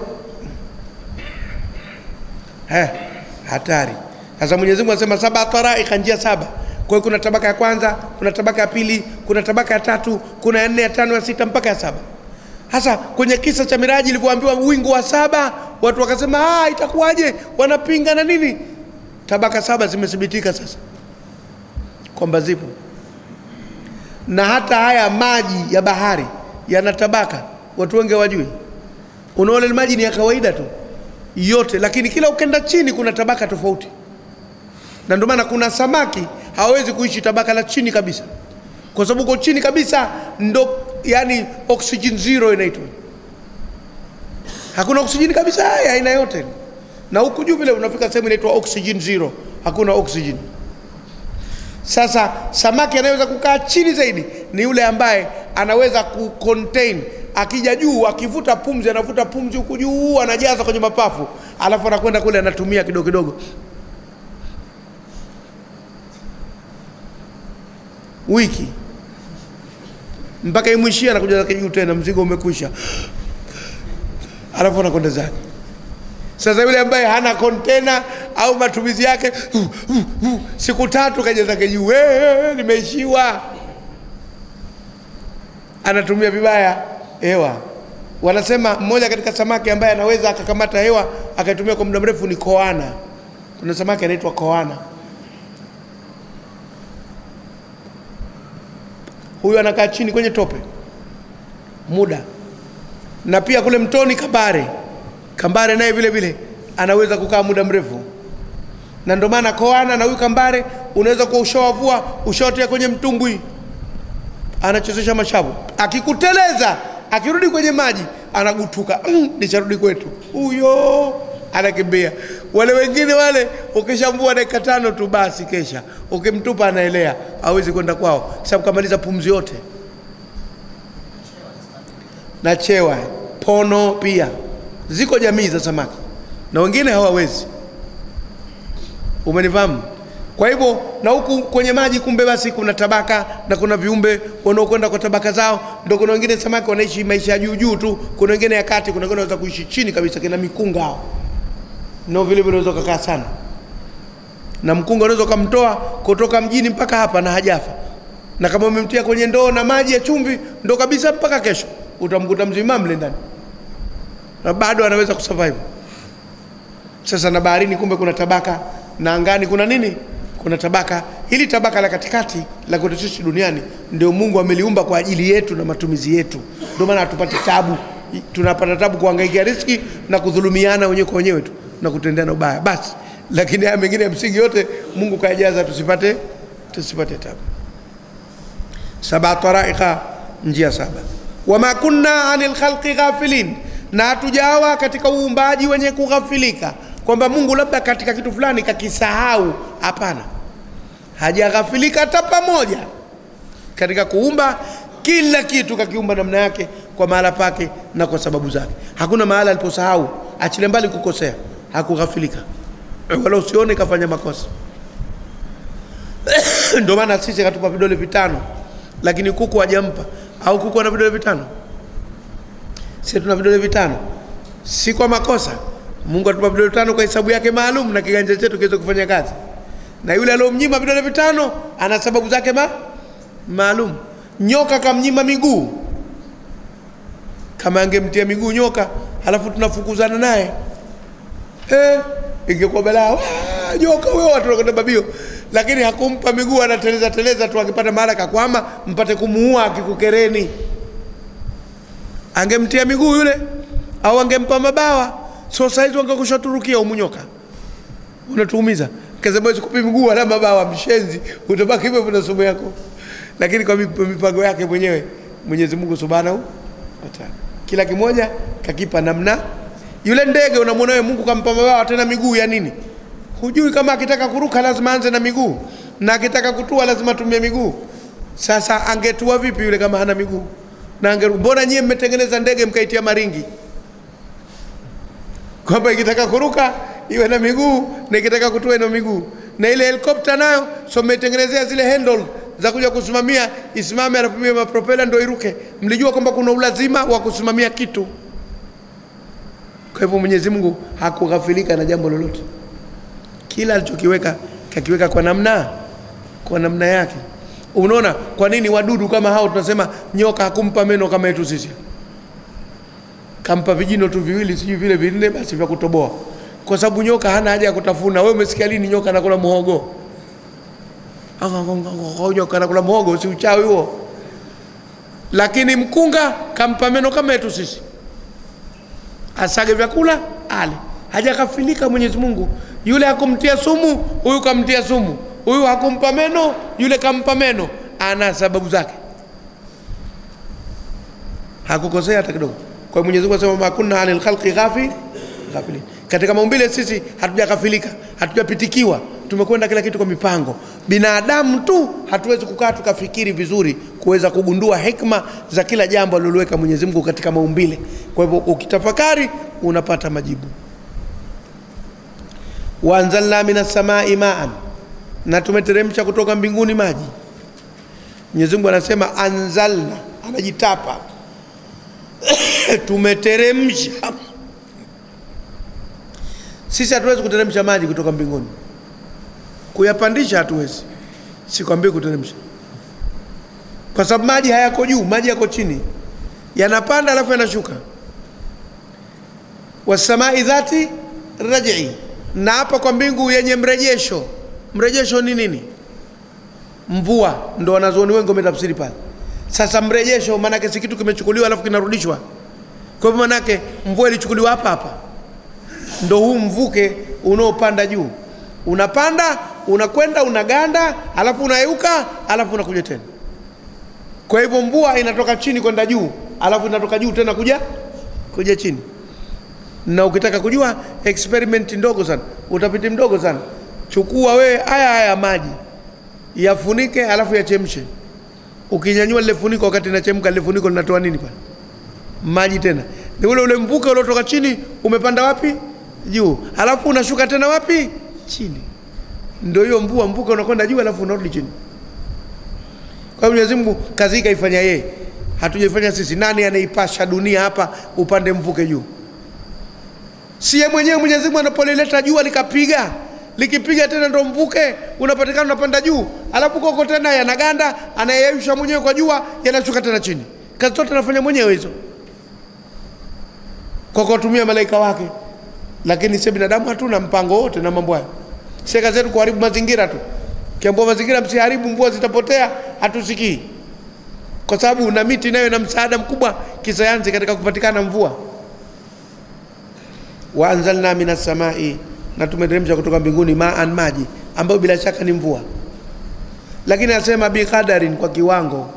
eh, hatari. Sasa Mwenyezi Mungu anasema saba taraika, njia saba. Kwa hiyo kuna tabaka ya kwanza, kuna tabaka ya pili, kuna tabaka ya tatu, kuna ya nne, ya tano, ya sita mpaka ya saba. Hasa kwenye kisa cha Miraji ilivyoambiwa wingu wa saba, watu wakasema ah, itakuwaje? Wanapinga na nini? Tabaka saba zimethibitika sasa kwamba zipo, na hata haya maji ya bahari yana tabaka, watu wengi hawajui. Unaona maji ni ya kawaida tu yote, lakini kila ukenda chini kuna tabaka tofauti na ndio maana kuna samaki hawawezi kuishi tabaka la chini kabisa, kwa sababu uko chini kabisa ndo yani oxygen zero inaitwa, hakuna oxygen kabisa ya aina yote, na huku juu vile unafika sehemu inaitwa oxygen zero, hakuna oxygen. Sasa samaki anayeweza kukaa chini zaidi ni yule ambaye anaweza kucontain akija juu akivuta pumzi, anavuta pumzi huku juu, anajaza kwenye mapafu, alafu anakwenda kule anatumia kidogo kidogo wiki mpaka imwishia, anakuja zake juu tena, mzigo umekwisha, alafu anakwenda zake. Sasa yule ambaye hana kontena au matumizi yake uh, uh, uh, siku tatu kaja zake juu, hey, nimeishiwa, anatumia vibaya hewa. Wanasema mmoja katika samaki ambaye anaweza akakamata hewa akaitumia kwa muda mrefu ni koana. Kuna samaki anaitwa koana. Huyu anakaa chini kwenye tope. Muda, na pia kule mtoni kambare, kambare naye vile vile anaweza kukaa muda mrefu, na ndio maana koana na huyu kambare unaweza kuwa ushawavua ushawatia kwenye mtumbwi, anachezesha mashavu, akikuteleza akirudi kwenye maji anagutuka, mm, nisharudi kwetu, huyo anakimbia. Wale wengine wale ukishambua dakika tano tu basi, kesha ukimtupa anaelea, hawezi kwenda kwao, sababu kamaliza pumzi yote. Na chewa, pono pia ziko jamii za samaki, na wengine hawawezi. Umenifahamu? Kwa hivyo na huku kwenye maji kumbe basi kuna tabaka na kuna viumbe wanaokwenda kwa tabaka zao. Ndio kuna wengine samaki wanaishi maisha ya juu juu tu, kuna wengine ya kati, kuna wengine wanaweza kuishi chini kabisa, kina mikunga hao nao vile vile unaweza kukaa sana, na mkunga unaweza ukamtoa kutoka mjini mpaka hapa na hajafa, na kama umemtia kwenye ndoo na maji ya chumvi, ndo kabisa mpaka kesho utamkuta mzima mle ndani, na bado anaweza kusurvive. Sasa na baharini kumbe kuna tabaka, na angani kuna nini? Kuna tabaka. Hili tabaka la katikati la kwetu sisi duniani ndio Mungu ameliumba kwa ajili yetu na matumizi yetu, ndio maana hatupati tabu. Tunapata tabu kuhangaikia riski na kudhulumiana wenyewe kwa wenyewe tu na kutendeana ubaya basi, lakini haya mengine ya msingi yote Mungu kajaza tusipate tusipate tabu. Saba taraika, njia saba. Wama kunna anil khalqi ghafilin, na hatujawa katika uumbaji wenye kughafilika, kwamba Mungu labda katika kitu fulani kakisahau. Hapana, hajaghafilika hata pamoja. Katika kuumba kila kitu kakiumba namna yake, kwa mahala pake na kwa sababu zake. Hakuna mahala aliposahau, achile mbali kukosea, hakughafilika wala usione kafanya makosa. Ndio maana sisi katupa vidole vitano, lakini kuku hajampa. Au kuku ana vidole vitano? Sisi tuna vidole vitano, si kwa makosa, Mungu atupa vidole vitano kwa hesabu yake maalum na kiganja chetu kiweze kufanya kazi, na yule aliyomnyima vidole vitano ana sababu zake ma maalum. Nyoka kamnyima miguu, kama angemtia miguu nyoka halafu tunafukuzana naye eh, ingekuwa balaa. joka wewe watu wanakwenda babio, lakini hakumpa miguu, anateleza teleza tu, akipata mahala kakwama, mpate kumuua akikukereni. Angemtia miguu yule au angempa mabawa, so saizi wangekushaturukia umunyoka, unatuumiza kasema sikupi miguu mabawa, mshenzi, utabaki hivyo na sumu yako. Lakini kwa mipango yake mwenyewe Mwenyezi Mungu Subhanahu wa kila kimoja kakipa namna. Yule ndege unamwona wewe, Mungu kampa mabawa tena miguu ya nini? Hujui kama akitaka kuruka lazima anze na miguu na akitaka kutua lazima atumie miguu. Sasa angetua vipi yule kama hana miguu? Na angeru, mbona nyie mmetengeneza ndege mkaitia maringi kwamba ikitaka kuruka iwe na miguu na ikitaka kutua ina miguu, na ile helikopta nayo so mmeitengenezea zile handle za kuja kusimamia, isimame anatumia mapropela ndio iruke. Mlijua kwamba kuna ulazima wa kusimamia kitu. Kwa hivyo Mwenyezi Mungu hakughafilika na jambo lolote, kila alichokiweka kakiweka kwa namna kwa namna yake. Unaona kwa nini wadudu kama hao tunasema nyoka hakumpa meno kama yetu sisi, kampa vijino tu viwili sijui vile vinne basi vya kutoboa, kwa sababu nyoka hana haja ya kutafuna. Wewe umesikia lini nyoka anakula muhogo? Nyoka anakula muhogo, si uchawi huo? Lakini mkunga kampa meno kama yetu sisi, asage vyakula ale, hajakafilika Mwenyezi Mungu. Yule hakumtia sumu, huyu kamtia sumu, huyu hakumpa meno, yule kampa meno, ana sababu zake, hakukosea hata kidogo. Kwa Mwenyezi Mungu asema, ma anil khalqi ghafi ghafilin, katika maumbile sisi hatujakafilika, hatujapitikiwa, tumekwenda kila kitu kwa mipango. Binadamu tu hatuwezi kukaa tukafikiri vizuri kuweza kugundua hikma za kila jambo aliloweka Mwenyezi Mungu katika maumbile. Kwa hivyo ukitafakari unapata majibu. Waanzalna minas samai maan, na tumeteremsha kutoka mbinguni maji. Mwenyezi Mungu anasema anzalna, anajitapa tumeteremsha. Sisi hatuwezi kuteremsha maji kutoka mbinguni, kuyapandisha hatuwezi. Sikwambii kuteremsha, kwa sababu maji hayako juu, maji yako chini, yanapanda alafu yanashuka. Wasamai dhati raj'i, na hapa kwa mbingu yenye mrejesho. Mrejesho ni nini? Mvua, ndo wanazuoni wengi wametafsiri pale. Sasa mrejesho maanake si kitu kimechukuliwa alafu kinarudishwa. Kwa hivyo maanake mvua ilichukuliwa hapa hapa, ndo huu mvuke unaopanda juu, unapanda unakwenda unaganda, alafu unayeuka, alafu unakuja tena. Kwa hivyo mvua inatoka chini kwenda juu, alafu inatoka juu tena kuja kuja chini. Na ukitaka kujua experiment ndogo sana, utafiti mdogo sana, chukua wewe haya haya maji yafunike, alafu yachemshe ukinyanyua lile funiko wakati inachemka, lile funiko linatoa nini pale? Maji tena. Ni ule ule mvuke uliotoka chini umepanda wapi? Juu. Alafu unashuka tena wapi? Chini. Ndio hiyo mvua, mvuke unakwenda juu alafu unarudi chini. Kwa hiyo Mwenyezi Mungu kazi hii kaifanya yeye, hatujaifanya sisi. Nani anaipasha dunia hapa upande mvuke juu? Si yeye mwenyewe Mwenyezi Mungu anapolileta jua likapiga likipiga tena ndo mvuke unapatikana unapanda juu, alafu koko tena yanaganda, anayeyusha mwenyewe kwa jua, yanashuka tena chini. Kazi zote anafanya mwenyewe hizo kwa kuwatumia malaika wake, lakini sisi binadamu hatuna mpango wote na mambo hayo. Sisi kazi yetu kuharibu mazingira tu. Kiambua mazingira msiharibu, mvua zitapotea, hatusikii, kwa sababu na miti nayo na msaada mkubwa kisayansi katika kupatikana mvua. wa anzalna minas samai na tumeteremsha kutoka mbinguni maan, maji ambayo bila shaka ni mvua, lakini anasema biqadarin, kwa kiwango.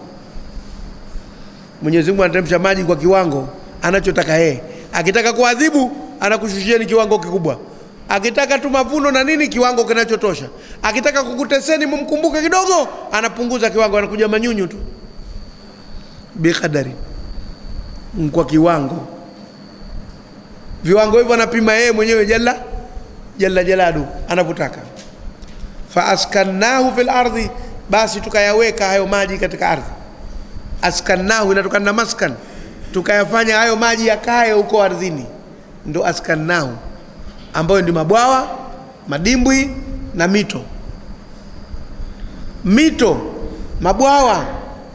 Mwenyezi Mungu anateremsha maji kwa kiwango anachotaka yeye. Akitaka kuadhibu anakushushieni kiwango kikubwa, akitaka tu mavuno na nini, kiwango kinachotosha. Akitaka kukuteseni mumkumbuke kidogo, anapunguza kiwango, anakuja manyunyu tu. Biqadari, kwa kiwango. Viwango hivyo anapima yeye mwenyewe jalla jalla jaladu anavyotaka. fa askannahu fil ardhi, basi tukayaweka hayo maji katika ardhi. Askannahu inatokana na maskan, tukayafanya hayo maji yakae huko ardhini, ndo askannahu. ambayo ni mabwawa, madimbwi na mito. Mito, mabwawa,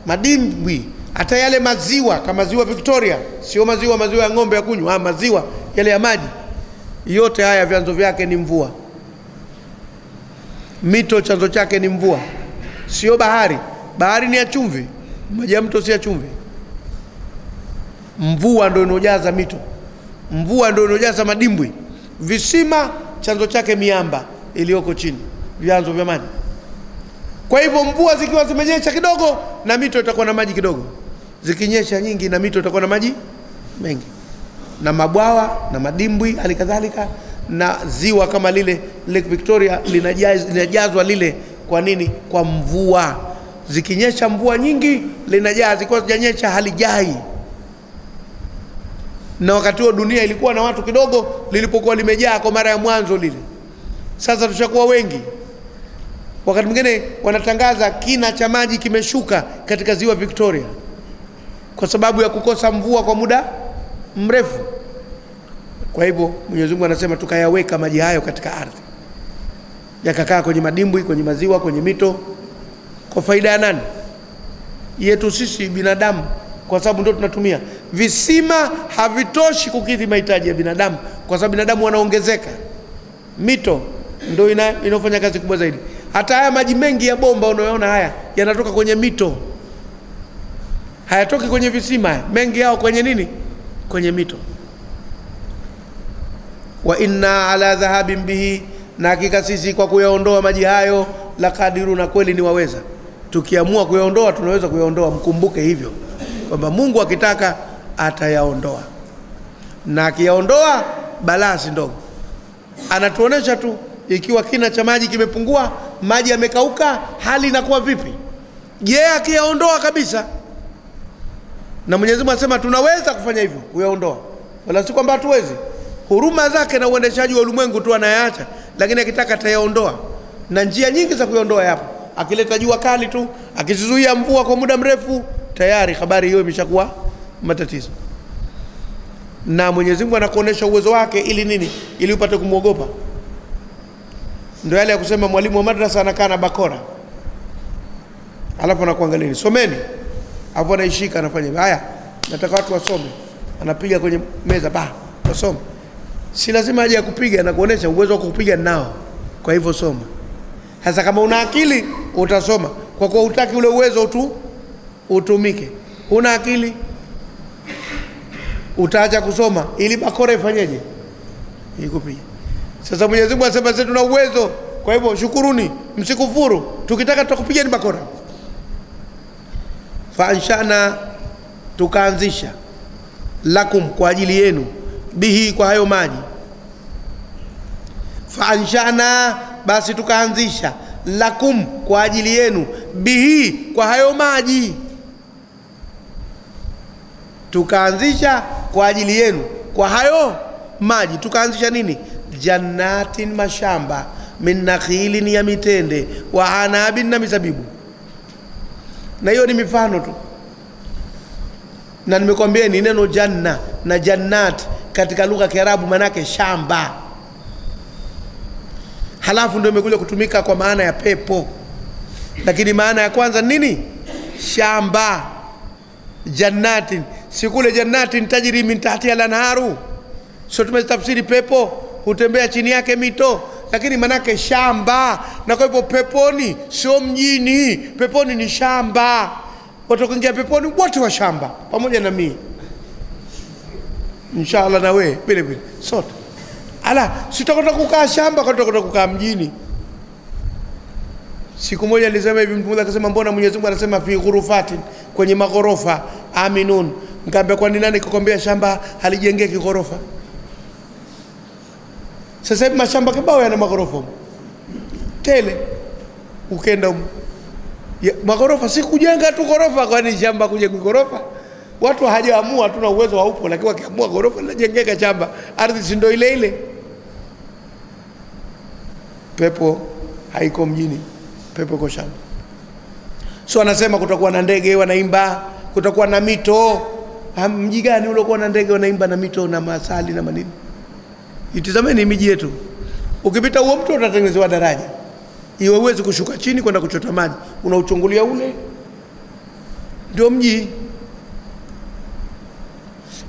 madimbwi, hata yale maziwa kama ziwa Victoria, sio maziwa maziwa ya ng'ombe ya kunywa, ah, maziwa yale ya maji, yote haya vyanzo vyake ni mvua. Mito chanzo chake ni mvua, sio bahari. Bahari ni ya chumvi, maji ya mto si ya chumvi. Mvua ndio inaojaza mito, mvua ndio inojaza madimbwi. Visima chanzo chake miamba iliyoko chini, vyanzo vya maji. Kwa hivyo mvua zikiwa zimenyesha kidogo, na mito itakuwa na maji kidogo, zikinyesha nyingi, na mito itakuwa na maji mengi, na mabwawa na madimbwi hali kadhalika, na ziwa kama lile Lake Victoria linajaz, linajazwa lile. Kwa nini? Kwa mvua. Zikinyesha mvua nyingi linajaa, zikiwa zijanyesha halijai na wakati huo dunia ilikuwa na watu kidogo lilipokuwa limejaa kwa mara ya mwanzo lile. Sasa tushakuwa wengi. Wakati mwingine wanatangaza kina cha maji kimeshuka katika ziwa Victoria kwa sababu ya kukosa mvua kwa muda mrefu. Kwa hivyo Mwenyezi Mungu anasema tukayaweka maji hayo katika ardhi, yakakaa kwenye madimbwi, kwenye maziwa, kwenye mito, kwa faida ya nani? Yetu sisi binadamu kwa sababu ndio tunatumia. Visima havitoshi kukidhi mahitaji ya binadamu, kwa sababu binadamu wanaongezeka. Mito ndio ina, inafanya kazi kubwa zaidi. Hata haya maji mengi ya bomba unayoona haya yanatoka kwenye mito, hayatoki kwenye visima. Mengi yao kwenye nini? Kwenye mito. Wa inna ala dhahabin bihi, na hakika sisi kwa kuyaondoa maji hayo la kadiru, na kweli ni waweza. Tukiamua kuyaondoa tunaweza kuyaondoa. Mkumbuke hivyo kwamba Mungu akitaka atayaondoa, na akiyaondoa balaa si ndogo. Anatuonesha tu ikiwa kina cha maji kimepungua, maji yamekauka, hali inakuwa vipi? Je, akiyaondoa kabisa? Na Mwenyezi Mungu anasema tunaweza kufanya hivyo, kuyaondoa, wala si kwamba hatuwezi. Huruma zake na uendeshaji wa ulimwengu tu anayaacha, lakini akitaka atayaondoa, na njia nyingi za kuyaondoa yapo. Akileta jua kali tu, akizuia mvua kwa muda mrefu, tayari habari hiyo imeshakuwa matatizo. Na Mwenyezi Mungu anakuonesha uwezo wake ili nini? Ili upate kumwogopa. Ndio yale ya kusema mwalimu wa madrasa anakaa na bakora, alafu anakuangalia, someni, alafu anaishika, anafanya haya, nataka watu wasome, anapiga kwenye meza, ba wasome. Si lazima aje akupiga, anakuonesha uwezo wa kupiga nao, kwa hivyo soma. Hasa kama una akili utasoma, kwa kuwa utaki ule uwezo tu utumike. Huna akili utaacha kusoma ili bakora ifanyeje? Ikupige. Sasa Mwenyezi Mungu asema sisi tuna uwezo, kwa hivyo shukuruni, msikufuru. Tukitaka tutakupigeni bakora. Faanshana, tukaanzisha lakum, kwa ajili yenu, bihi, kwa hayo maji. Faanshana, basi tukaanzisha lakum, kwa ajili yenu, bihi, kwa hayo maji tukaanzisha kwa ajili yenu kwa hayo maji. Tukaanzisha nini? Jannatin, mashamba, min nakhilin, ya mitende, wa anabin, na mizabibu. Na hiyo ni mifano tu, na nimekwambia ni neno janna na jannat katika lugha ya Kiarabu manake shamba, halafu ndio imekuja kutumika kwa maana ya pepo, lakini maana ya kwanza nini? Shamba. Jannatin si kule jannatin tajri min tahtiha lanharu, sio tumetafsiri pepo hutembea chini yake mito, lakini manake shamba. Na kwa hivyo peponi sio mjini, peponi ni shamba. Watu kuingia peponi wote wa shamba, pamoja na mimi inshallah, na wewe vile vile sote. Ala, sitakwenda kukaa shamba, kwa tutakwenda kukaa mjini. Siku moja nilisema hivi, mtu mmoja akasema, mbona Mwenyezi Mungu anasema fi ghurufatin, kwenye maghorofa aminun. Nikaambia, kwani nani kakwambia shamba halijengeki ghorofa? Sasa hivi mashamba kibao yana maghorofa tele, ukenda umu. ya, maghorofa si kujenga tu ghorofa. Kwani shamba kujenga ghorofa? Watu hajaamua, tuna uwezo haupo, lakini wakiamua ghorofa linajengeka shamba. Ardhi si ndio ile ile? Pepo haiko mjini, pepo iko shamba. So anasema kutakuwa na ndege wanaimba, kutakuwa na mito. Ha, Mji gani uliokuwa na ndege wanaimba na mito na masali na manini? Itizameni miji yetu, ukipita huo mto utatengenezewa daraja, iwe uwezi kushuka chini kwenda kuchota maji, unauchungulia ule, ndio mji.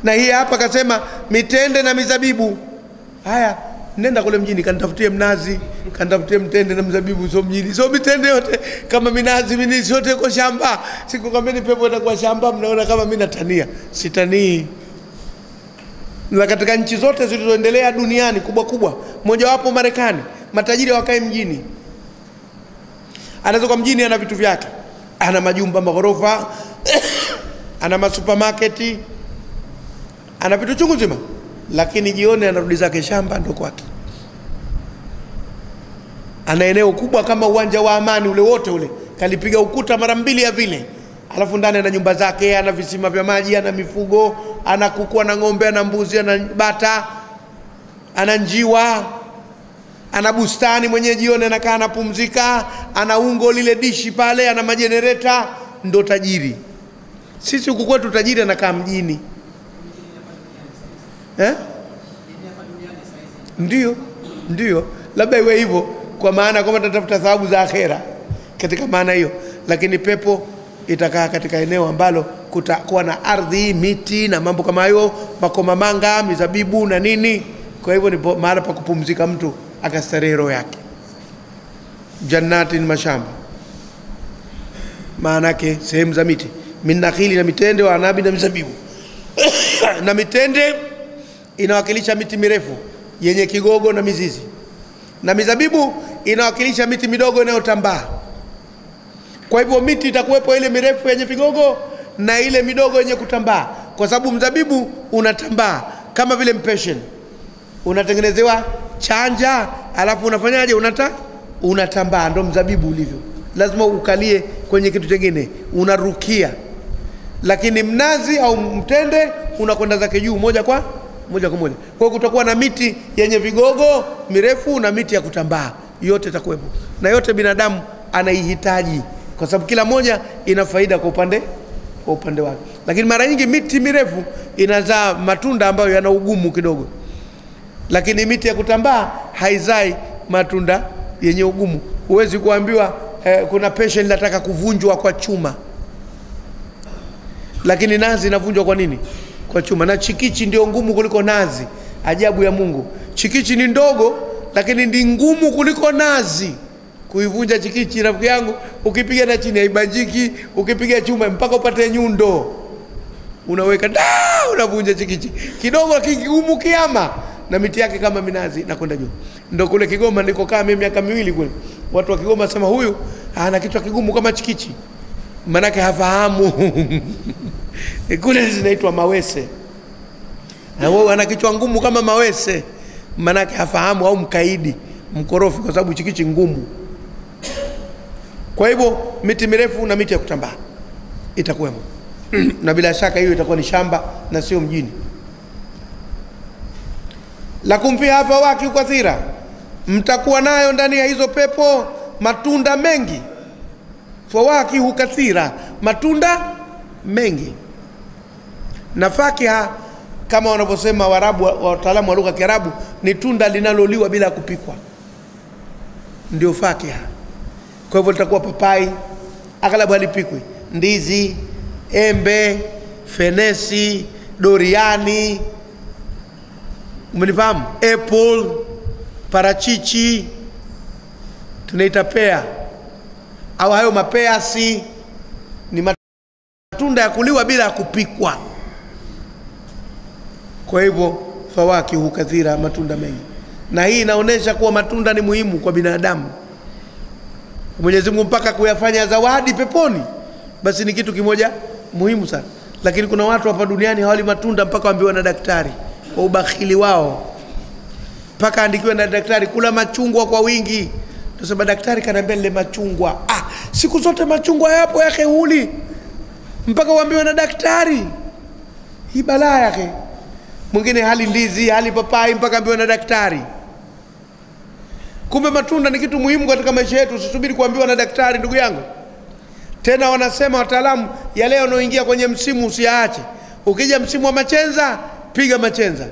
Na hii hapa kasema mitende na mizabibu. Haya, nenda kule mjini kanitafutie mnazi, kanitafutie mtende na mzabibu, sio mjini, sio mitende yote kama minazi minisi yote iko shamba. Sikukwambia pepo itakuwa shamba, mnaona kama mimi natania. Sitanii na katika nchi zote zilizoendelea duniani kubwa kubwa, mojawapo Marekani, matajiri wakae mjini. Anaweza kwa mjini, ana vitu vyake, ana majumba maghorofa, ana masupermarket, ana vitu chungu nzima, lakini jioni anarudi zake shamba, ndo kwake. Ana eneo kubwa kama uwanja wa Amani ule wote ule, kalipiga ukuta mara mbili ya vile alafu ndani ana nyumba zake, ana visima vya maji, ana mifugo, ana kuku, ana ng'ombe, ana mbuzi, ana bata, ana njiwa, ana bustani mwenyewe, jioni anakaa anapumzika, ana ungo lile dishi pale, ana majenereta, ndo tajiri. Sisi huku kwetu tajiri anakaa mjini eh? Ndio, ndio, labda iwe hivyo, kwa maana kwamba tatafuta thawabu za akhera katika maana hiyo, lakini pepo itakaa katika eneo ambalo kutakuwa na ardhi, miti na mambo kama hayo, makomamanga, mizabibu na nini. Kwa hivyo ni mahala pa kupumzika mtu akastarehe roho yake. Jannati ni mashamba, maana yake sehemu za miti, min nakhili na mitende, wa anabi na mizabibu na mitende inawakilisha miti mirefu yenye kigogo na mizizi, na mizabibu inawakilisha miti midogo inayotambaa. Kwa hivyo miti itakuwepo ile mirefu yenye vigogo na ile midogo yenye kutambaa, kwa sababu mzabibu unatambaa kama vile mpeshen, unatengenezewa chanja, alafu unafanyaje? Unata unatambaa, ndo mzabibu ulivyo. Lazima ukalie kwenye kitu chengine, unarukia. Lakini mnazi au mtende unakwenda zake juu moja kwa moja kwa moja. Kwa hiyo kutakuwa na miti yenye vigogo mirefu na miti ya kutambaa, yote itakuwepo, na yote binadamu anaihitaji kwa sababu kila moja ina faida kwa upande kwa upande wake. Lakini mara nyingi miti mirefu inazaa matunda ambayo yana ugumu kidogo, lakini miti ya kutambaa haizai matunda yenye ugumu. Huwezi kuambiwa eh, kuna pesha linataka kuvunjwa kwa chuma, lakini nazi inavunjwa kwa nini? Kwa chuma. Na chikichi ndio ngumu kuliko nazi. Ajabu ya Mungu, chikichi ni ndogo, lakini ndi ngumu kuliko nazi. Kuivunja chikichi, rafiki yangu, ukipiga na chini haibanjiki, ukipiga chuma mpaka upate nyundo, unaweka da, unavunja chikichi. Kidogo, lakini kigumu kiama, na miti yake kama minazi na kwenda juu. Ndo kule Kigoma nilikokaa mimi miaka miwili kule, watu wa Kigoma sema huyu ana kichwa kigumu kama chikichi, manake hafahamu kule zinaitwa mawese, na wao ana kichwa ngumu kama mawese, maanake hafahamu au mkaidi, mkorofi, kwa sababu chikichi ngumu. Kwa hivyo miti mirefu na miti ya kutambaa itakuwemo na bila shaka hiyo itakuwa ni shamba na sio mjini. Lakum fiha fawakihu kathira, mtakuwa nayo ndani ya hizo pepo matunda mengi. Fawakihu kathira, matunda mengi. Na fakiha kama wanavyosema Waarabu, wataalamu wa lugha ya Kiarabu, ni tunda linaloliwa bila kupikwa, ndio fakiha. Kwa hivyo litakuwa papai, aghalabu halipikwi, ndizi, embe, fenesi, doriani, umenifahamu, apple, parachichi, tunaita pea. Au hayo mapeasi, ni matunda ya kuliwa bila ya kupikwa. Kwa hivyo fawakihu kathira, matunda mengi, na hii inaonyesha kuwa matunda ni muhimu kwa binadamu. Mwenyezi Mungu mpaka kuyafanya zawadi peponi, basi ni kitu kimoja muhimu sana. Lakini kuna watu hapa duniani hawali matunda mpaka waambiwe na daktari, kwa ubakhili wao, mpaka andikiwe na daktari, kula machungwa kwa wingi. Tusema daktari kanaambia nile machungwa. Ah, siku zote machungwa yapo yake, huli mpaka uambiwe na daktari. Hii balaa yake. Mwingine hali ndizi, hali papai, mpaka ambiwa na daktari. Kumbe matunda ni kitu muhimu katika maisha yetu, usisubiri kuambiwa na daktari, ndugu yangu. Tena wanasema wataalamu, yale yanayoingia kwenye msimu usiyaache. Ukija msimu wa machenza, piga machenza.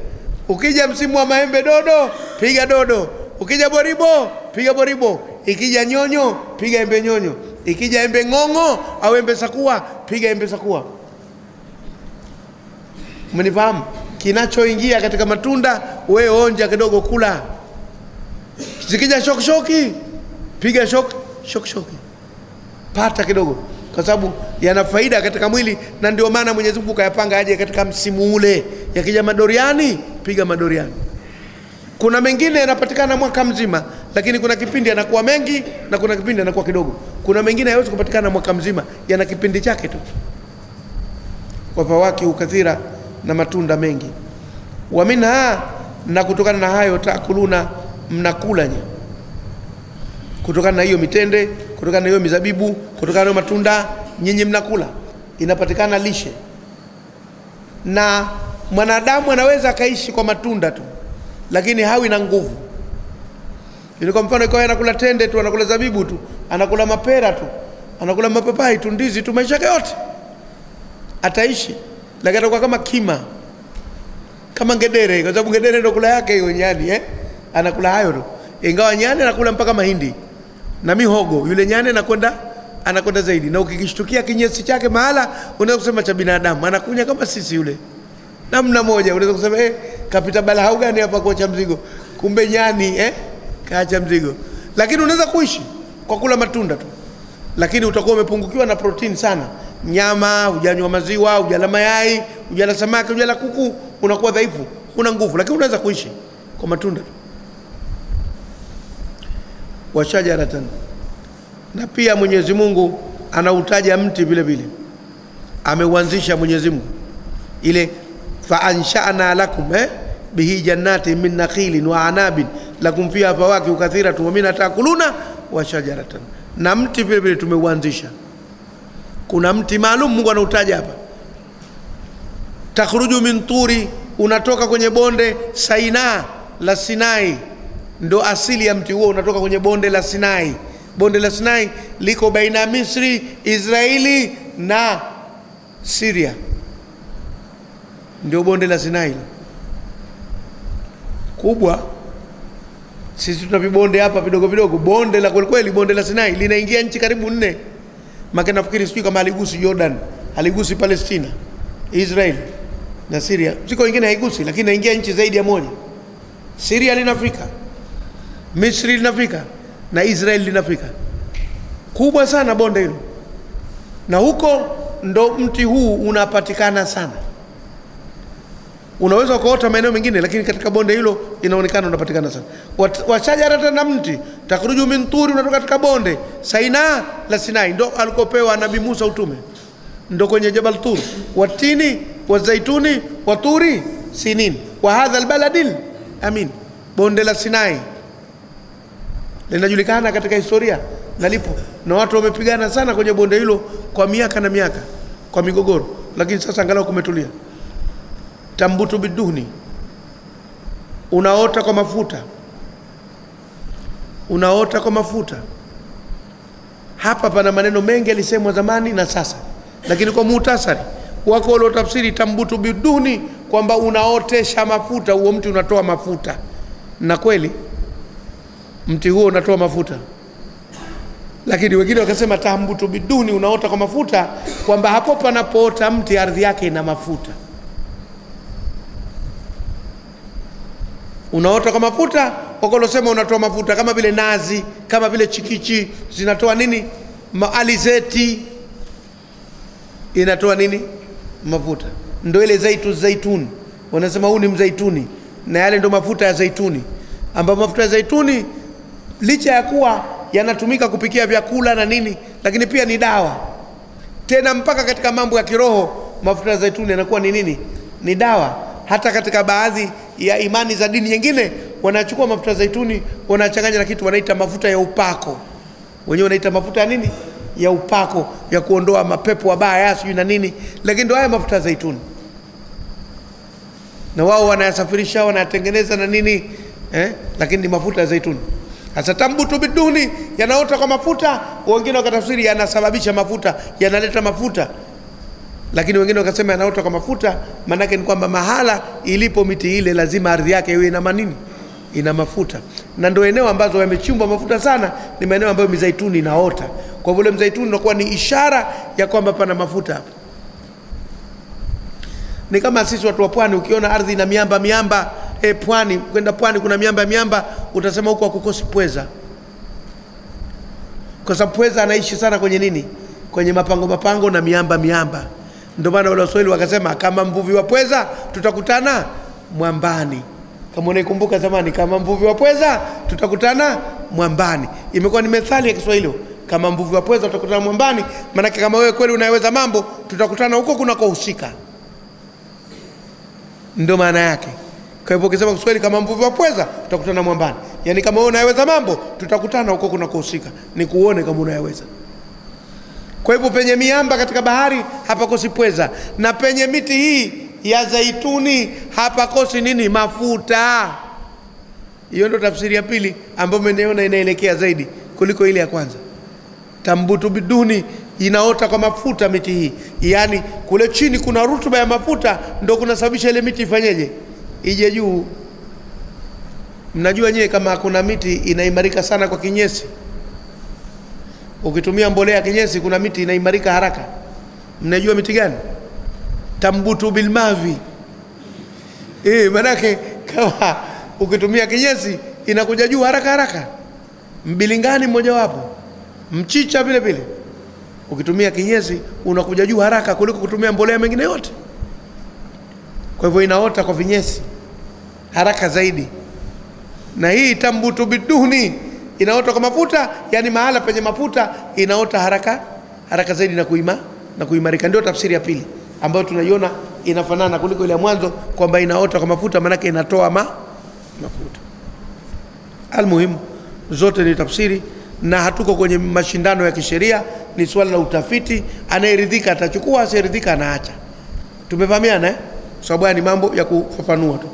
Ukija msimu wa maembe dodo, piga dodo. Ukija boribo, piga boribo. Ikija nyonyo, piga embe nyonyo. Ikija embe ng'ong'o au embe sakua, piga embe sakua. Umenifahamu? Kinachoingia katika matunda, we onja kidogo, kula. Zikija shokishoki, piga shok shokishoki, pata kidogo, kwa sababu yana faida katika mwili, na ndio maana Mwenyezi Mungu kayapanga aje katika msimu ule. Yakija madoriani, piga madoriani. Kuna mengine yanapatikana mwaka mzima, lakini kuna kipindi yanakuwa mengi na kuna kipindi yanakuwa kidogo. Kuna mengine hayawezi kupatikana mwaka mzima, yana kipindi chake tu. Kwa fawakihu kathira, na matunda mengi. Wa minha, na kutokana na hayo taakuluna, mnakula nye, kutokana na hiyo mitende, kutokana na hiyo mizabibu, kutokana na hiyo matunda, nyinyi mnakula, inapatikana lishe. Na mwanadamu anaweza akaishi kwa matunda tu lakini hawi na nguvu. Ili kwa mfano ikawa anakula tende tu, anakula zabibu tu, anakula mapera tu, anakula mapapai tu, ndizi tu, maisha yake yote ataishi, lakini atakuwa kama kima, kama ngedere, kwa sababu ngedere ndo kula yake hiyo nyani eh? Anakula hayo tu, ingawa nyani anakula mpaka mahindi na mihogo. Yule nyani anakwenda anakwenda zaidi, na ukikishtukia kinyesi chake mahala, unaweza kusema cha binadamu, anakunya kama sisi yule namna moja unaweza kusema eh, kapita balahau gani hapa kuacha mzigo, kumbe nyani eh, kaacha mzigo. Lakini unaweza kuishi kwa kula matunda tu, lakini utakuwa umepungukiwa na protini sana. Nyama, hujanywa maziwa, hujala mayai, hujala samaki, hujala kuku, unakuwa dhaifu, una nguvu, lakini unaweza kuishi kwa matunda tu. Wa shajaratan, na pia Mwenyezi Mungu anautaja mti vile vile, ameuanzisha Mwenyezi Mungu. Ile faanshana lakum eh, bihi jannati min nakhilin wa anabin. Lakum fiha fawakihu kathiratun wa minha taakuluna wa shajaratan, na mti vile vile tumeuanzisha. Kuna mti maalum Mungu anautaja hapa, takhruju min turi, unatoka kwenye bonde Saina la Sinai, ndo asili ya mti huo, unatoka kwenye bonde la Sinai. Bonde la Sinai liko baina ya Misri, Israeli na Syria ndio bonde la Sinai kubwa. Sisi tuna vibonde hapa vidogo vidogo, bonde la kwelikweli, bonde la Sinai linaingia nchi karibu nne. Maka nafikiri sijui kama haligusi Jordan, haligusi Palestina, Israel na Syria, siko wengine haigusi, lakini naingia nchi zaidi ya moja. Syria linafika, Misri linafika na Israel linafika, kubwa sana bonde hilo, na huko ndo mti huu unapatikana sana unaweza ukaota maeneo mengine, lakini katika bonde hilo inaonekana unapatikana sana. Washajarata na mti takhruju min turi, unatoka katika bonde Saina la Sinai, ndo alikopewa Nabii Musa utume, ndo kwenye Jabal Tur, watini wazaituni waturi sinin. Wa hadha albaladil amin. Bonde la Sinai. Linajulikana katika historia na lipo. Na watu wamepigana sana kwenye bonde hilo kwa miaka na miaka kwa migogoro, lakini sasa angalau kumetulia tambutu biduhni, unaota kwa mafuta, unaota kwa mafuta. Hapa pana maneno mengi yalisemwa zamani na sasa, lakini kwa muhtasari wako waliotafsiri tambutu biduhni kwamba unaotesha mafuta, huo mti unatoa mafuta, na kweli mti huo unatoa mafuta. Lakini wengine wakasema tambutu biduni, unaota kwa mafuta, kwamba hapo panapoota mti ardhi yake ina mafuta unaota kwa mafuta. Wakolosema unatoa mafuta kama vile nazi, kama vile chikichi zinatoa nini, maalizeti inatoa nini, mafuta. Ndo ile zaitu zaituni, wanasema huu ni mzaituni, na yale ndo mafuta ya zaituni, ambapo mafuta ya zaituni licha ya kuwa yanatumika kupikia vyakula na nini, lakini pia ni dawa. Tena mpaka katika mambo ya kiroho mafuta ya zaituni yanakuwa ni nini, ni dawa. Hata katika baadhi ya imani za dini. Nyingine wanachukua mafuta zaituni wanachanganya na kitu wanaita mafuta ya upako, wenyewe wanaita mafuta ya nini, ya upako, ya kuondoa mapepo wabaya sijui na nini, lakini ndio haya mafuta ya zaituni, na wao wanayasafirisha wanayatengeneza na nini eh? Lakini ni mafuta ya zaituni. Sasa tambutu biduni, yanaota kwa mafuta, wengine wakatafsiri yanasababisha mafuta, yanaleta mafuta lakini wengine wakasema yanaota kwa mafuta maanake ni kwamba mahala ilipo miti ile lazima ardhi yake iwe ina manini ina mafuta. Na ndio eneo ambazo yamechimbwa mafuta sana ni maeneo ambayo mizaituni inaota. Kwa vile mzaituni unakuwa ni ishara ya kwamba pana mafuta hapa. Ni kama sisi watu wa pwani ukiona ardhi ina miamba miamba e, pwani kwenda pwani kuna miamba miamba utasema huko hakukosi pweza. Kwa sababu pweza anaishi sana kwenye nini? Kwenye mapango mapango na miamba miamba ndio maana wale waswahili wakasema kama mvuvi wa pweza tutakutana mwambani. Kama unaikumbuka zamani kama mvuvi wa pweza tutakutana mwambani. Imekuwa ni methali ya kiswahili kama mvuvi wa pweza tutakutana mwambani. Maanake kama wewe kweli unaweza mambo tutakutana huko kunakohusika. Ndio maana yake. Kwa hivyo ukisema Kiswahili kama mvuvi wa pweza tutakutana mwambani, yaani kama wewe unaweza mambo tutakutana huko kunakohusika, ni kuone kama unayeweza. Kwa hivyo penye miamba katika bahari hapakosi pweza, na penye miti hii ya zaituni hapakosi nini? Mafuta. Hiyo ndo tafsiri ya pili ambayo mmeniona inaelekea zaidi kuliko ile ya kwanza. Tambutu biduni inaota kwa mafuta miti hii, yaani kule chini kuna rutuba ya mafuta, ndo kunasababisha ile miti ifanyeje, ije juu. Mnajua nyewe kama kuna miti inaimarika sana kwa kinyesi, ukitumia mbolea kinyesi, kuna miti inaimarika haraka. Mnajua miti gani? Tambutu bilmavi. Eh, manake kama ukitumia kinyesi inakuja juu haraka haraka. Mbilingani mmojawapo, mchicha vile vile ukitumia kinyesi unakuja juu haraka kuliko kutumia mbolea mengine yote. Kwa hivyo inaota kwa vinyesi haraka zaidi, na hii tambutu biduni inaota kwa mafuta, yani mahala penye mafuta inaota haraka haraka zaidi na kuima na kuimarika. Ndio tafsiri ya pili ambayo tunaiona inafanana kuliko ile ya mwanzo kwamba inaota kwa mafuta, maanake inatoa ma, mafuta. Almuhimu, zote ni tafsiri na hatuko kwenye mashindano ya kisheria, ni swala la utafiti. Anayeridhika atachukua, asiyeridhika anaacha. Tumefahamiana eh? Sababu ni mambo ya kufafanua tu.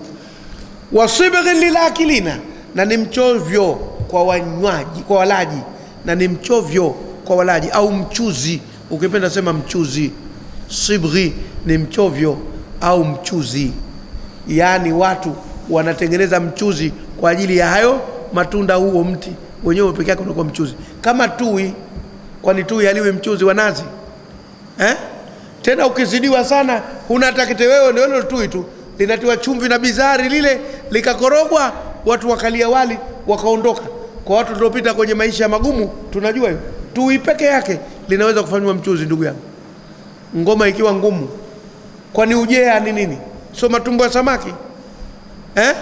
Wasibghin lilakilina, na ni mchovyo kwa wanywaji, kwa walaji, na ni mchovyo kwa walaji au mchuzi, ukipenda sema mchuzi. sibri ni mchovyo au mchuzi, yaani watu wanatengeneza mchuzi kwa ajili ya hayo matunda, huo mti wenyewe peke yake unakuwa mchuzi kama tui. Kwani tui haliwi mchuzi wa nazi eh? Tena ukizidiwa sana, huna hata kitoweo, ndio ile tui tu linatiwa chumvi na bizari lile likakorogwa, watu wakalia wali wakaondoka. Kwa watu tuliopita kwenye maisha magumu, tunajua hiyo. Tui peke yake linaweza kufanywa mchuzi. Ndugu yangu, ngoma ikiwa ngumu, kwani ujea ni nini? Sio matumbo ya samaki. Eh?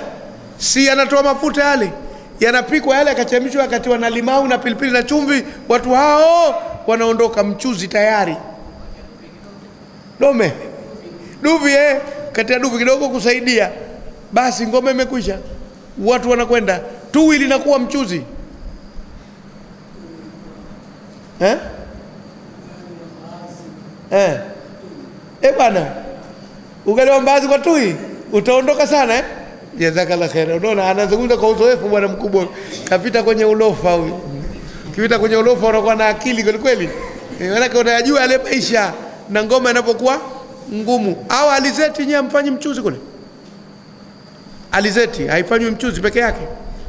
Si yanatoa mafuta yale? Yanapikwa yale yakachemshwa yakatiwa na limau na pilipili na chumvi, watu hao wanaondoka, mchuzi tayari. Dome. Duvi eh, katia duvi kidogo kusaidia, basi ngoma imekwisha, watu wanakwenda, tui linakuwa mchuzi eh? Eh. Eh bwana, ugali wa mbaazi kwa tui utaondoka sana eh? Jazakallah khair. Unaona, anazungumza kwa uzoefu bwana mkubwa, kapita kwenye ulofa huyu. Kipita kwenye ulofa unakuwa na akili kweli kweli, maanake unayajua yale maisha na ngoma inapokuwa ngumu. Au alizeti nyewe amfanyi mchuzi kule? Alizeti haifanywi mchuzi peke yake,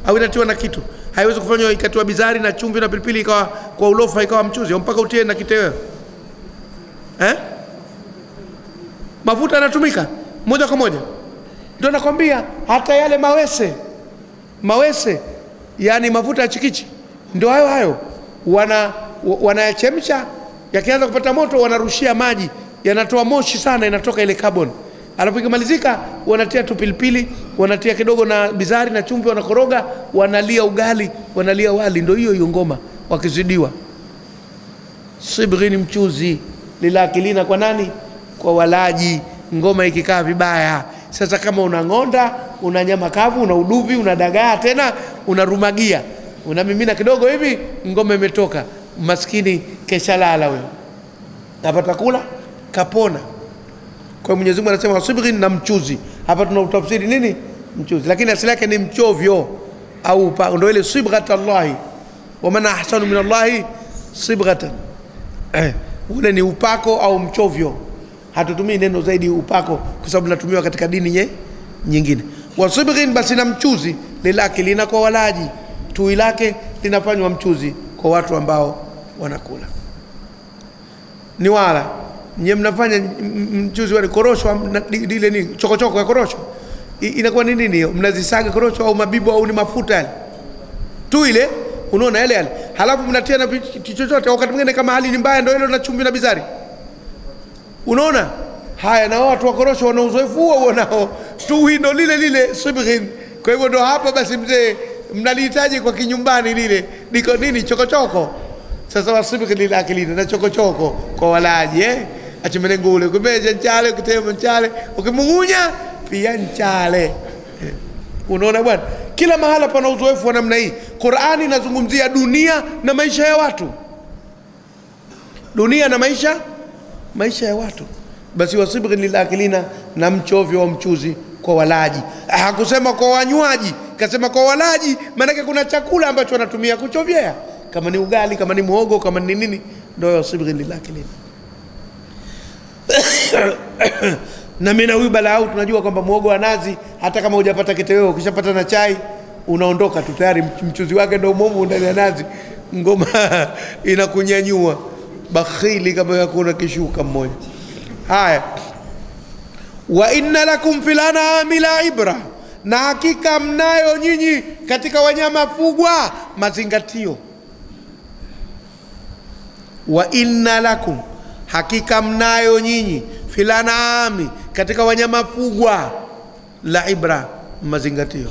au inatiwa na kitu? Haiwezi kufanywa ikatiwa bizari na chumvi na pilipili ikawa kwa ulofa ikawa mchuzi, mpaka utie na kitoweo eh? Mafuta yanatumika moja kwa moja. Ndio nakwambia hata yale mawese mawese, yani mafuta ya chikichi, ndio hayo hayo. Wana wanayachemsha, yakianza kupata moto wanarushia maji, yanatoa moshi sana, inatoka ile carbon, alafu ikimalizika wanatia tu pilipili, wanatia kidogo na bizari na chumvi, wanakoroga, wanalia ugali, wanalia wali, ndio hiyo hiyo ngoma wakizidiwa. Sibghi ni mchuzi, lilakilina kwa nani? Kwa walaji. Ngoma ikikaa vibaya sasa kama una ng'onda, una nyama kavu, una uduvi, una dagaa, tena unarumagia, unamimina kidogo hivi, ngoma imetoka. Maskini keshalala wewe, kapata kula kapona. Kwa Mwenyezi Mungu anasema wasibghin na mchuzi. Hapa tuna utafsiri nini mchuzi, lakini asili yake ni mchovyo au ndio ile sibghatallahi, wa man ahsanu min Allahi sibghatan, eh, ule ni upako au mchovyo. Hatutumii neno zaidi upako kwa sababu linatumiwa katika dini nye, nyingine. Wasibghin basi na mchuzi lilakilina kwa walaji. Tui lake linafanywa mchuzi kwa watu ambao wanakula. Ni wala nye mnafanya mchuzi wale korosho ile nini chokochoko ya korosho. Inakuwa ni nini hiyo? Mnazisaga korosho au mabibu au ni mafuta yale? Tu ile unaona yale yale. Halafu mnatia na chochote wakati mwingine kama hali ni mbaya ndio ile na chumvi na bizari. Unaona? Haya na watu wa korosho wana uzoefu huo huo nao. Tuhindo lile lile sibghin kwa hivyo ndo hapa basi mzee mnalihitaji kwa kinyumbani lile. Niko nini? Chokochoko. Sasa wasibghin lile akilini na chokochoko kwa walaji eh? Achimene ngule kumeja nchale ukitema nchale. Ukimung'unya pia nchale. Eh. unaona bwana kila mahala pana uzoefu wa namna hii. Qurani inazungumzia dunia na maisha ya watu. Dunia na maisha maisha ya watu. Basi wasibghin lilakilina na mchovyo wa mchuzi kwa walaji. Hakusema kwa wanywaji kasema kwa walaji maanake kuna chakula ambacho wanatumia kuchovyea. Kama ni ugali kama ni muhogo kama ni nini ndio wasibghin lilakilina na mena huyu balaau, tunajua kwamba mwogo wa nazi hata kama hujapata kitoweo ukishapata na chai unaondoka tu. Tayari mchuzi wake ndo momo ndani ya nazi. Ngoma inakunyanyua. Bakhili kama yakuna kishuka mmoja. Haya. Wa inna lakum fil an'ami la ibra. Na hakika mnayo nyinyi katika wanyama fugwa. Mazingatio. Wa inna lakum. Hakika mnayo nyinyi fil an'ami katika wanyama fugwa la ibra mazingatio.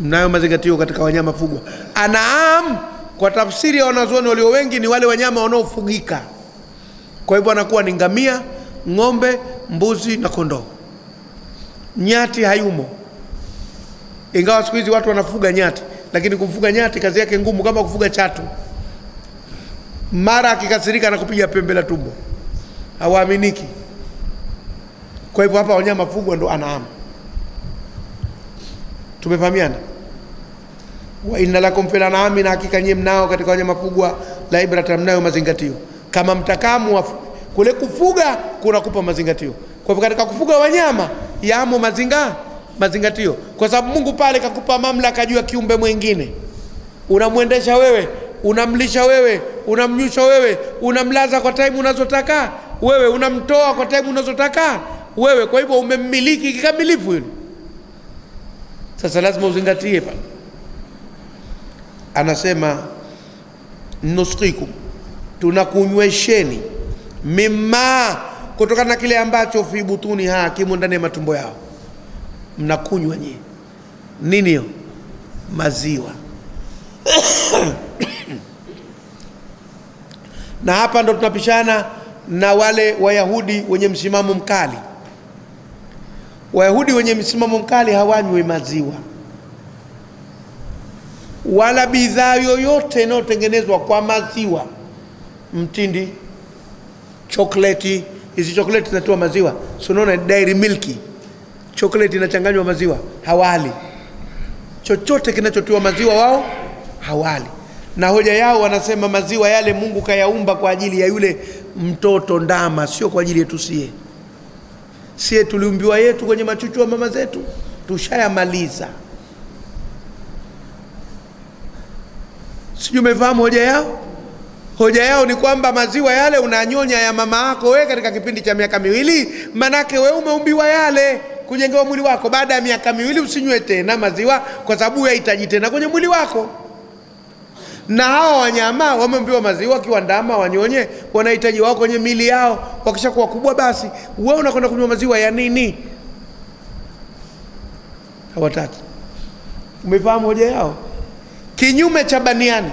Mnayo mazingatio katika wanyama fugwa anaam kwa tafsiri ya wanazuoni walio wengi ni wale wanyama wanaofugika. Kwa hivyo anakuwa ni ngamia ng'ombe mbuzi na kondoo. Nyati hayumo. Ingawa siku hizi watu wanafuga nyati lakini kumfuga nyati kazi yake ngumu kama kufuga chatu. Mara akikasirika na kupiga pembe la tumbo hawaaminiki. Kwa hivyo hapa wanyama fugwa ndo anaama. tumefahamiana? Wa inna lakum fil an'ami na hakika nyie mnao katika wanyama fugwa la ibrata mnayo mazingatio. Kama mtakamu kule kufuga kunakupa mazingatio. Kwa hivyo katika kufuga wanyama yamo mazinga mazingatio. Kwa sababu Mungu pale kakupa mamlaka juu ya kiumbe mwingine. Unamwendesha wewe unamlisha wewe unamnyusha wewe unamlaza kwa time unazotaka wewe unamtoa kwa taimu unazotaka. Wewe kwa hivyo umemmiliki kikamilifu yule. sasa lazima uzingatie pale. Anasema nusqikum tunakunywesheni mimma kutokana na kile ambacho fi butuni ha kimo ndani ya matumbo yao. Mnakunywa nyie. Nini hiyo? Maziwa. Na hapa ndo tunapishana na wale wayahudi wenye msimamo mkali. Wayahudi wenye msimamo mkali hawanywi maziwa. Wala bidhaa yoyote inayotengenezwa kwa maziwa. Mtindi chokleti hizi chokleti zinatiwa maziwa. Si unaona dairy milk, chokleti inachanganywa maziwa. Hawali. Chochote kinachotiwa maziwa wao hawali. Na hoja yao wanasema maziwa yale mungu kayaumba kwa ajili ya yule mtoto ndama sio kwa ajili yetu sie. Sie tuliumbiwa yetu kwenye machuchu wa mama zetu tushayamaliza. Sijui umefahamu hoja yao? Hoja yao ni kwamba maziwa yale unanyonya ya mama yako wewe katika kipindi cha miaka miwili manake wewe umeumbiwa yale kujengewa mwili wako. Baada ya miaka miwili usinywe tena maziwa kwa sababu yahitaji tena kwenye mwili wako na hawa wanyama wameambiwa maziwa kiwandama wanyonye wanahitaji wao kwenye mili yao. Wakishakuwa kubwa basi wewe unakwenda kunywa maziwa ya nini? Hawataki. Umefahamu hoja yao? Kinyume cha baniani.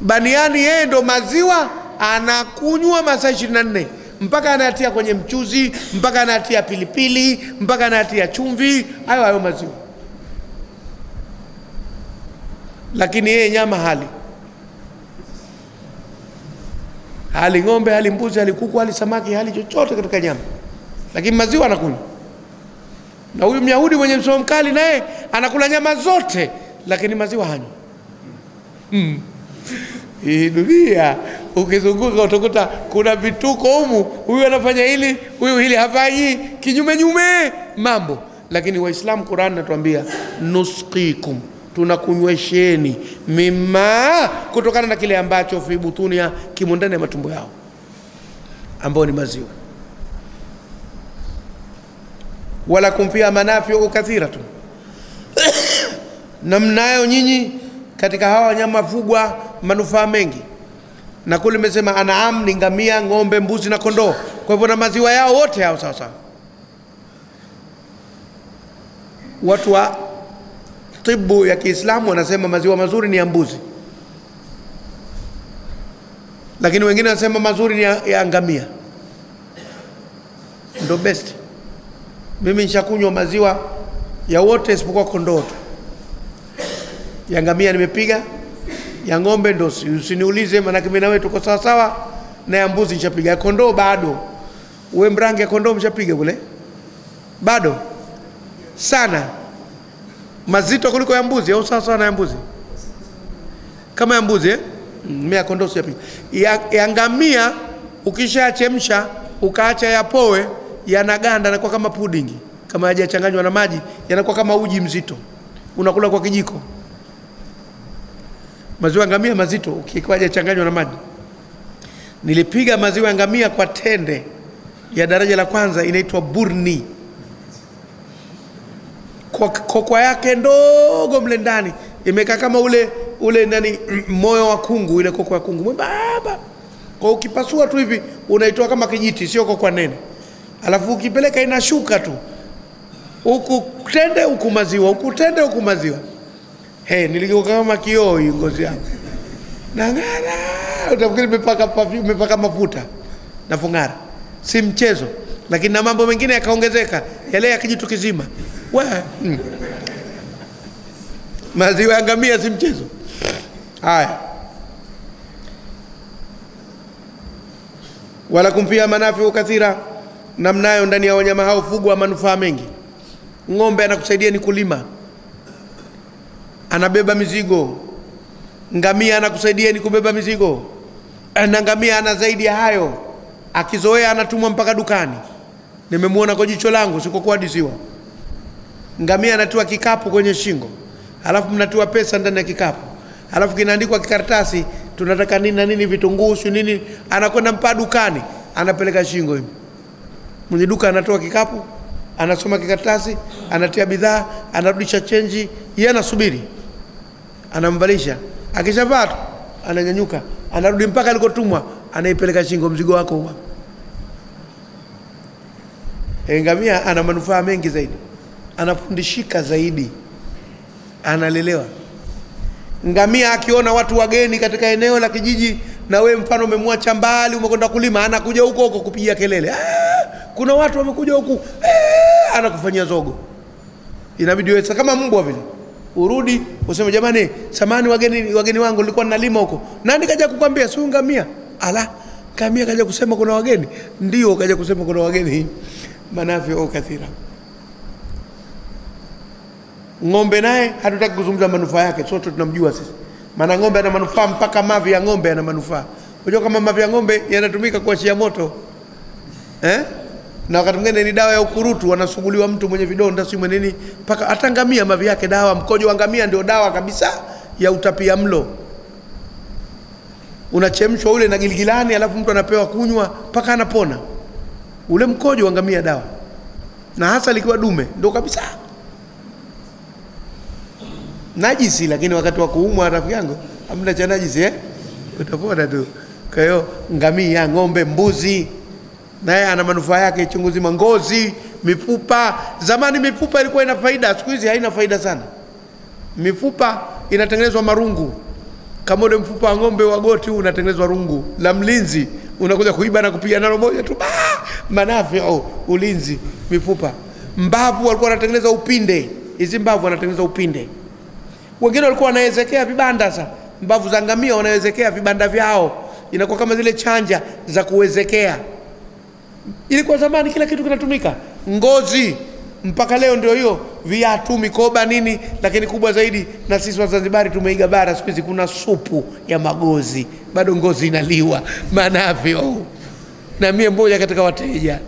Baniani yeye ndo maziwa anakunywa masaa ishirini na nne. Mpaka anayatia kwenye mchuzi mpaka anayatia pilipili mpaka anayatia chumvi. Hayo hayo maziwa lakini yeye nyama hali. Hali ng'ombe hali mbuzi hali kuku hali samaki hali chochote katika nyama. Lakini maziwa anakunywa. Na huyu myahudi mwenye msomo mkali naye anakula nyama zote lakini maziwa hanywa hmm. hii dunia ukizunguka utakuta kuna vituko humu, huyu anafanya hili, huyu hili hafanyi, kinyume nyume mambo. Lakini Waislamu, Qurani natuambia nusqikum, tunakunywesheni mimma, kutokana na kile ambacho fi butunia, kimo ndani ya matumbo yao, ambao ni maziwa. Walakum fiha manafiu kathiratun na mnayo nyinyi katika hawa wanyama fugwa manufaa mengi, na kule imesema anaam ni ngamia, ng'ombe, mbuzi na kondoo. Kwa hivyo na maziwa yao wote hao sawa sawa. Watu wa tibu ya Kiislamu wanasema maziwa mazuri ni ya mbuzi, lakini wengine wanasema mazuri ni ya, ngamia, ndo best. Mimi nishakunywa maziwa ya wote isipokuwa kondoo tu. Ya ngamia nimepiga, ya ng'ombe ndo si- usiniulize, maanake mimi na wewe tuko sawa sawa, na ya mbuzi nishapiga, ya kondoo bado. Uwe mrangi ya kondoo mshapiga kule, bado. Sana, mazito kuliko ya mbuzi, au sawa sawa na ya mbuzi, kama ya mbuzi eh? Mm, kondoo sijapiga. Ya, ya ngamia ukishachemsha ukaacha yapoe, yanaganda, yanakuwa kama pudingi, kama hajachanganywa na maji, yanakuwa kama uji mzito, unakula kwa kijiko maziwa ngamia mazito ukiwa hajachanganywa na maji. Nilipiga maziwa ya ngamia kwa tende ya daraja la kwanza, inaitwa burni, kwa kokwa yake ndogo mle ndani. Imekaa kama ule ule nani moyo wa kungu, ile kokwa ya kungu. Mwembamba, kwa ukipasua tu hivi unaitoa kama kijiti, sio kokwa nene, alafu ukipeleka inashuka tu. Huku tende huku maziwa, huku tende huku maziwa. Hey, niligeuka kama kioo hii ngozi yangu. Nang'ara, utafikiri mepaka, nimepaka mafuta nafung'ara. Si mchezo, lakini na mambo mengine yakaongezeka, yale ya kijitu kizima we maziwa ya ngamia si mchezo. Haya, walakum fiha manafiu kathira, na mnayo ndani ya wanyama hao fugwa manufaa mengi. Ng'ombe anakusaidia ni kulima anabeba mizigo. Ngamia anakusaidia ni kubeba mizigo, na ngamia ana zaidi ya hayo, akizoea anatumwa mpaka dukani. Nimemwona kwa jicho langu, sikokuhadisiwa. Ngamia anatua kikapu kwenye shingo, alafu mnatua pesa ndani ya kikapu, alafu kinaandikwa kikaratasi, tunataka nini na nini, vitunguu si nini, anakwenda mpaka dukani, anapeleka shingo hivi. Mwenye duka anatoa kikapu, anasoma kikaratasi, anatia bidhaa, anarudisha chenji, yeye anasubiri. Anamvalisha, akishavaa tu ananyanyuka, anarudi mpaka alikotumwa, anaipeleka shingo, mzigo wako huwa. E, ngamia ana manufaa mengi zaidi, anafundishika zaidi, analelewa. Ngamia akiona watu wageni katika eneo la kijiji, na we mfano umemwacha mbali, umekwenda kulima, anakuja huko huko kupigia kelele, "Ah, kuna watu wamekuja huku, ah, anakufanyia zogo. Inabidi wewe kama mbwa vile urudi useme jamani, samani wageni, wageni wangu nilikuwa nalima huko. Nani kaja kukwambia? Si ngamia? Ala, ngamia kaja kusema kuna wageni? Ndio, kaja kusema kuna wageni. Manafiu kathira. Ng'ombe naye hatutaki kuzungumza manufaa yake, sote tunamjua sisi, maana ng'ombe ana manufaa, mpaka mavi ya ng'ombe yana manufaa. Unajua kama mavi ya ng'ombe yanatumika kuachia moto eh? na wakati mwingine ni dawa ya ukurutu, wanasuguliwa mtu mwenye vidonda si mwenye nini, mpaka hata ngamia mavi yake dawa. Mkojo wa ngamia ndio dawa kabisa ya utapia mlo, unachemshwa ule na gilgilani, alafu mtu anapewa kunywa mpaka anapona. Ule mkojo wa ngamia dawa, na hasa likiwa dume ndio kabisa najisi, lakini wakati wa kuumwa, rafiki yangu, hamna cha najisi eh? Utapona tu. Kwa hiyo ngamia, ng'ombe, mbuzi naye ana manufaa yake chungu zima. Ngozi, mifupa. Zamani mifupa ilikuwa ina faida, siku hizi haina faida sana. Mifupa inatengenezwa marungu, kama ule mfupa wa ng'ombe wa goti huu unatengenezwa rungu la mlinzi, unakuja kuiba na kupiga nalo moja tu, manafiu, ulinzi. Mifupa, mbavu walikuwa wanatengeneza upinde, hizi mbavu wanatengeneza upinde. Wengine walikuwa wanawezekea vibanda. Sasa mbavu za ngamia wanawezekea vibanda vyao, inakuwa kama zile chanja za kuwezekea ilikuwa zamani kila kitu kinatumika. Ngozi mpaka leo ndio hiyo. Viatu mikoba nini lakini kubwa zaidi na sisi wazanzibari tumeiga bara siku hizi kuna supu ya magozi. Bado ngozi inaliwa. Manavyo. Na mie mmoja katika wateja.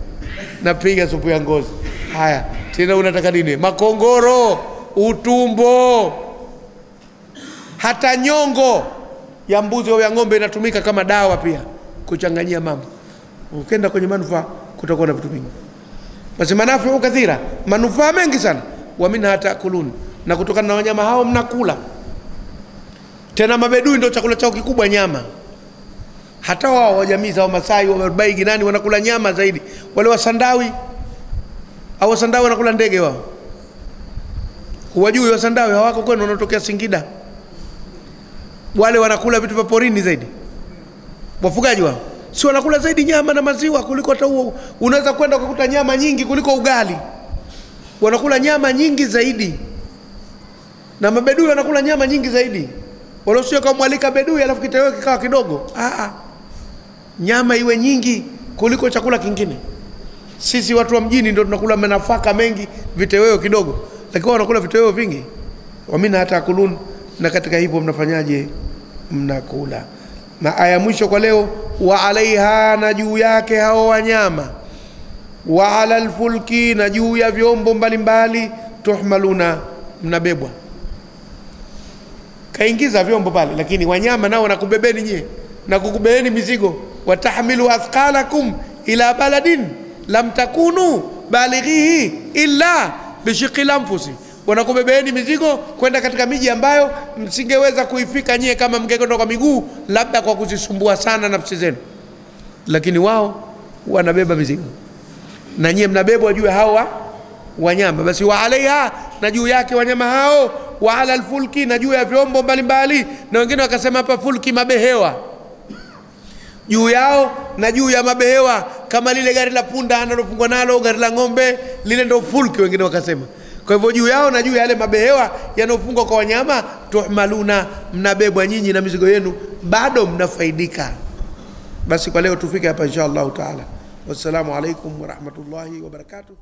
Napiga supu ya ngozi. Haya tena unataka nini? Makongoro utumbo hata nyongo ya mbuzi au ya ng'ombe inatumika kama dawa pia kuchanganyia mambo. Ukenda kwenye manufaa kutakuwa na vitu vingi. Basi manafiu kathira manufaa mengi sana. Wa minha taakulun na kutokana na wanyama hao mnakula. Tena mabedui ndio chakula chao kikubwa nyama. Hata wao wa jamii za wamasai wabaigi nani wanakula nyama zaidi. Wale wasandawi au wasandawi wanakula ndege wao. Huwajui wasandawi hawako kwenu wanatokea singida wale wanakula vitu vya porini zaidi. Wafugaji wao. Si wanakula zaidi nyama na maziwa kuliko hata huo. Unaweza kwenda ukakuta nyama nyingi kuliko ugali. Wanakula nyama nyingi zaidi. Na mabedui wanakula nyama nyingi zaidi. Wala sio kama mwalika bedui alafu kitoweo kikawa kidogo. Aa, nyama iwe nyingi kuliko chakula kingine. Sisi watu wa mjini ndio tunakula manafaka mengi vitoweo kidogo. Lakini wao wanakula vitoweo vingi. Wamina hata kulun. Na katika hivyo mnafanyaje mnakula. Na aya mwisho kwa leo wa alaiha na juu yake hao wanyama. Wa ala alfulki, na juu ya vyombo mbalimbali tuhmaluna mnabebwa. Kaingiza vyombo pale lakini wanyama nao nakubebeni nyie na kukubeeni mizigo. Watahmilu athqalakum ila baladin lam takunu balighihi illa bishiqi lamfusi wanakubebeeni mizigo kwenda katika miji ambayo msingeweza kuifika nyie kama mngekwenda kwa miguu labda kwa kuzisumbua sana nafsi zenu. Lakini wao wanabeba mizigo. Na nyie mnabebwa juu ya hawa wanyama. Basi wa alaiha na juu yake wanyama hao. Wa ala alfulki, na juu ya vyombo mbalimbali. Na wengine wakasema hapa fulki mabehewa. Juu yao na juu ya mabehewa. Kama lile gari la punda analofungwa nalo gari la ng'ombe lile ndo fulki wengine wakasema kwa hivyo juu yao na juu ya yale mabehewa yanayofungwa kwa wanyama tuhmaluna mnabebwa nyinyi na mizigo yenu bado mnafaidika. Basi kwa leo tufike hapa insha allahu taala. Wassalamu alaikum warahmatullahi wabarakatuh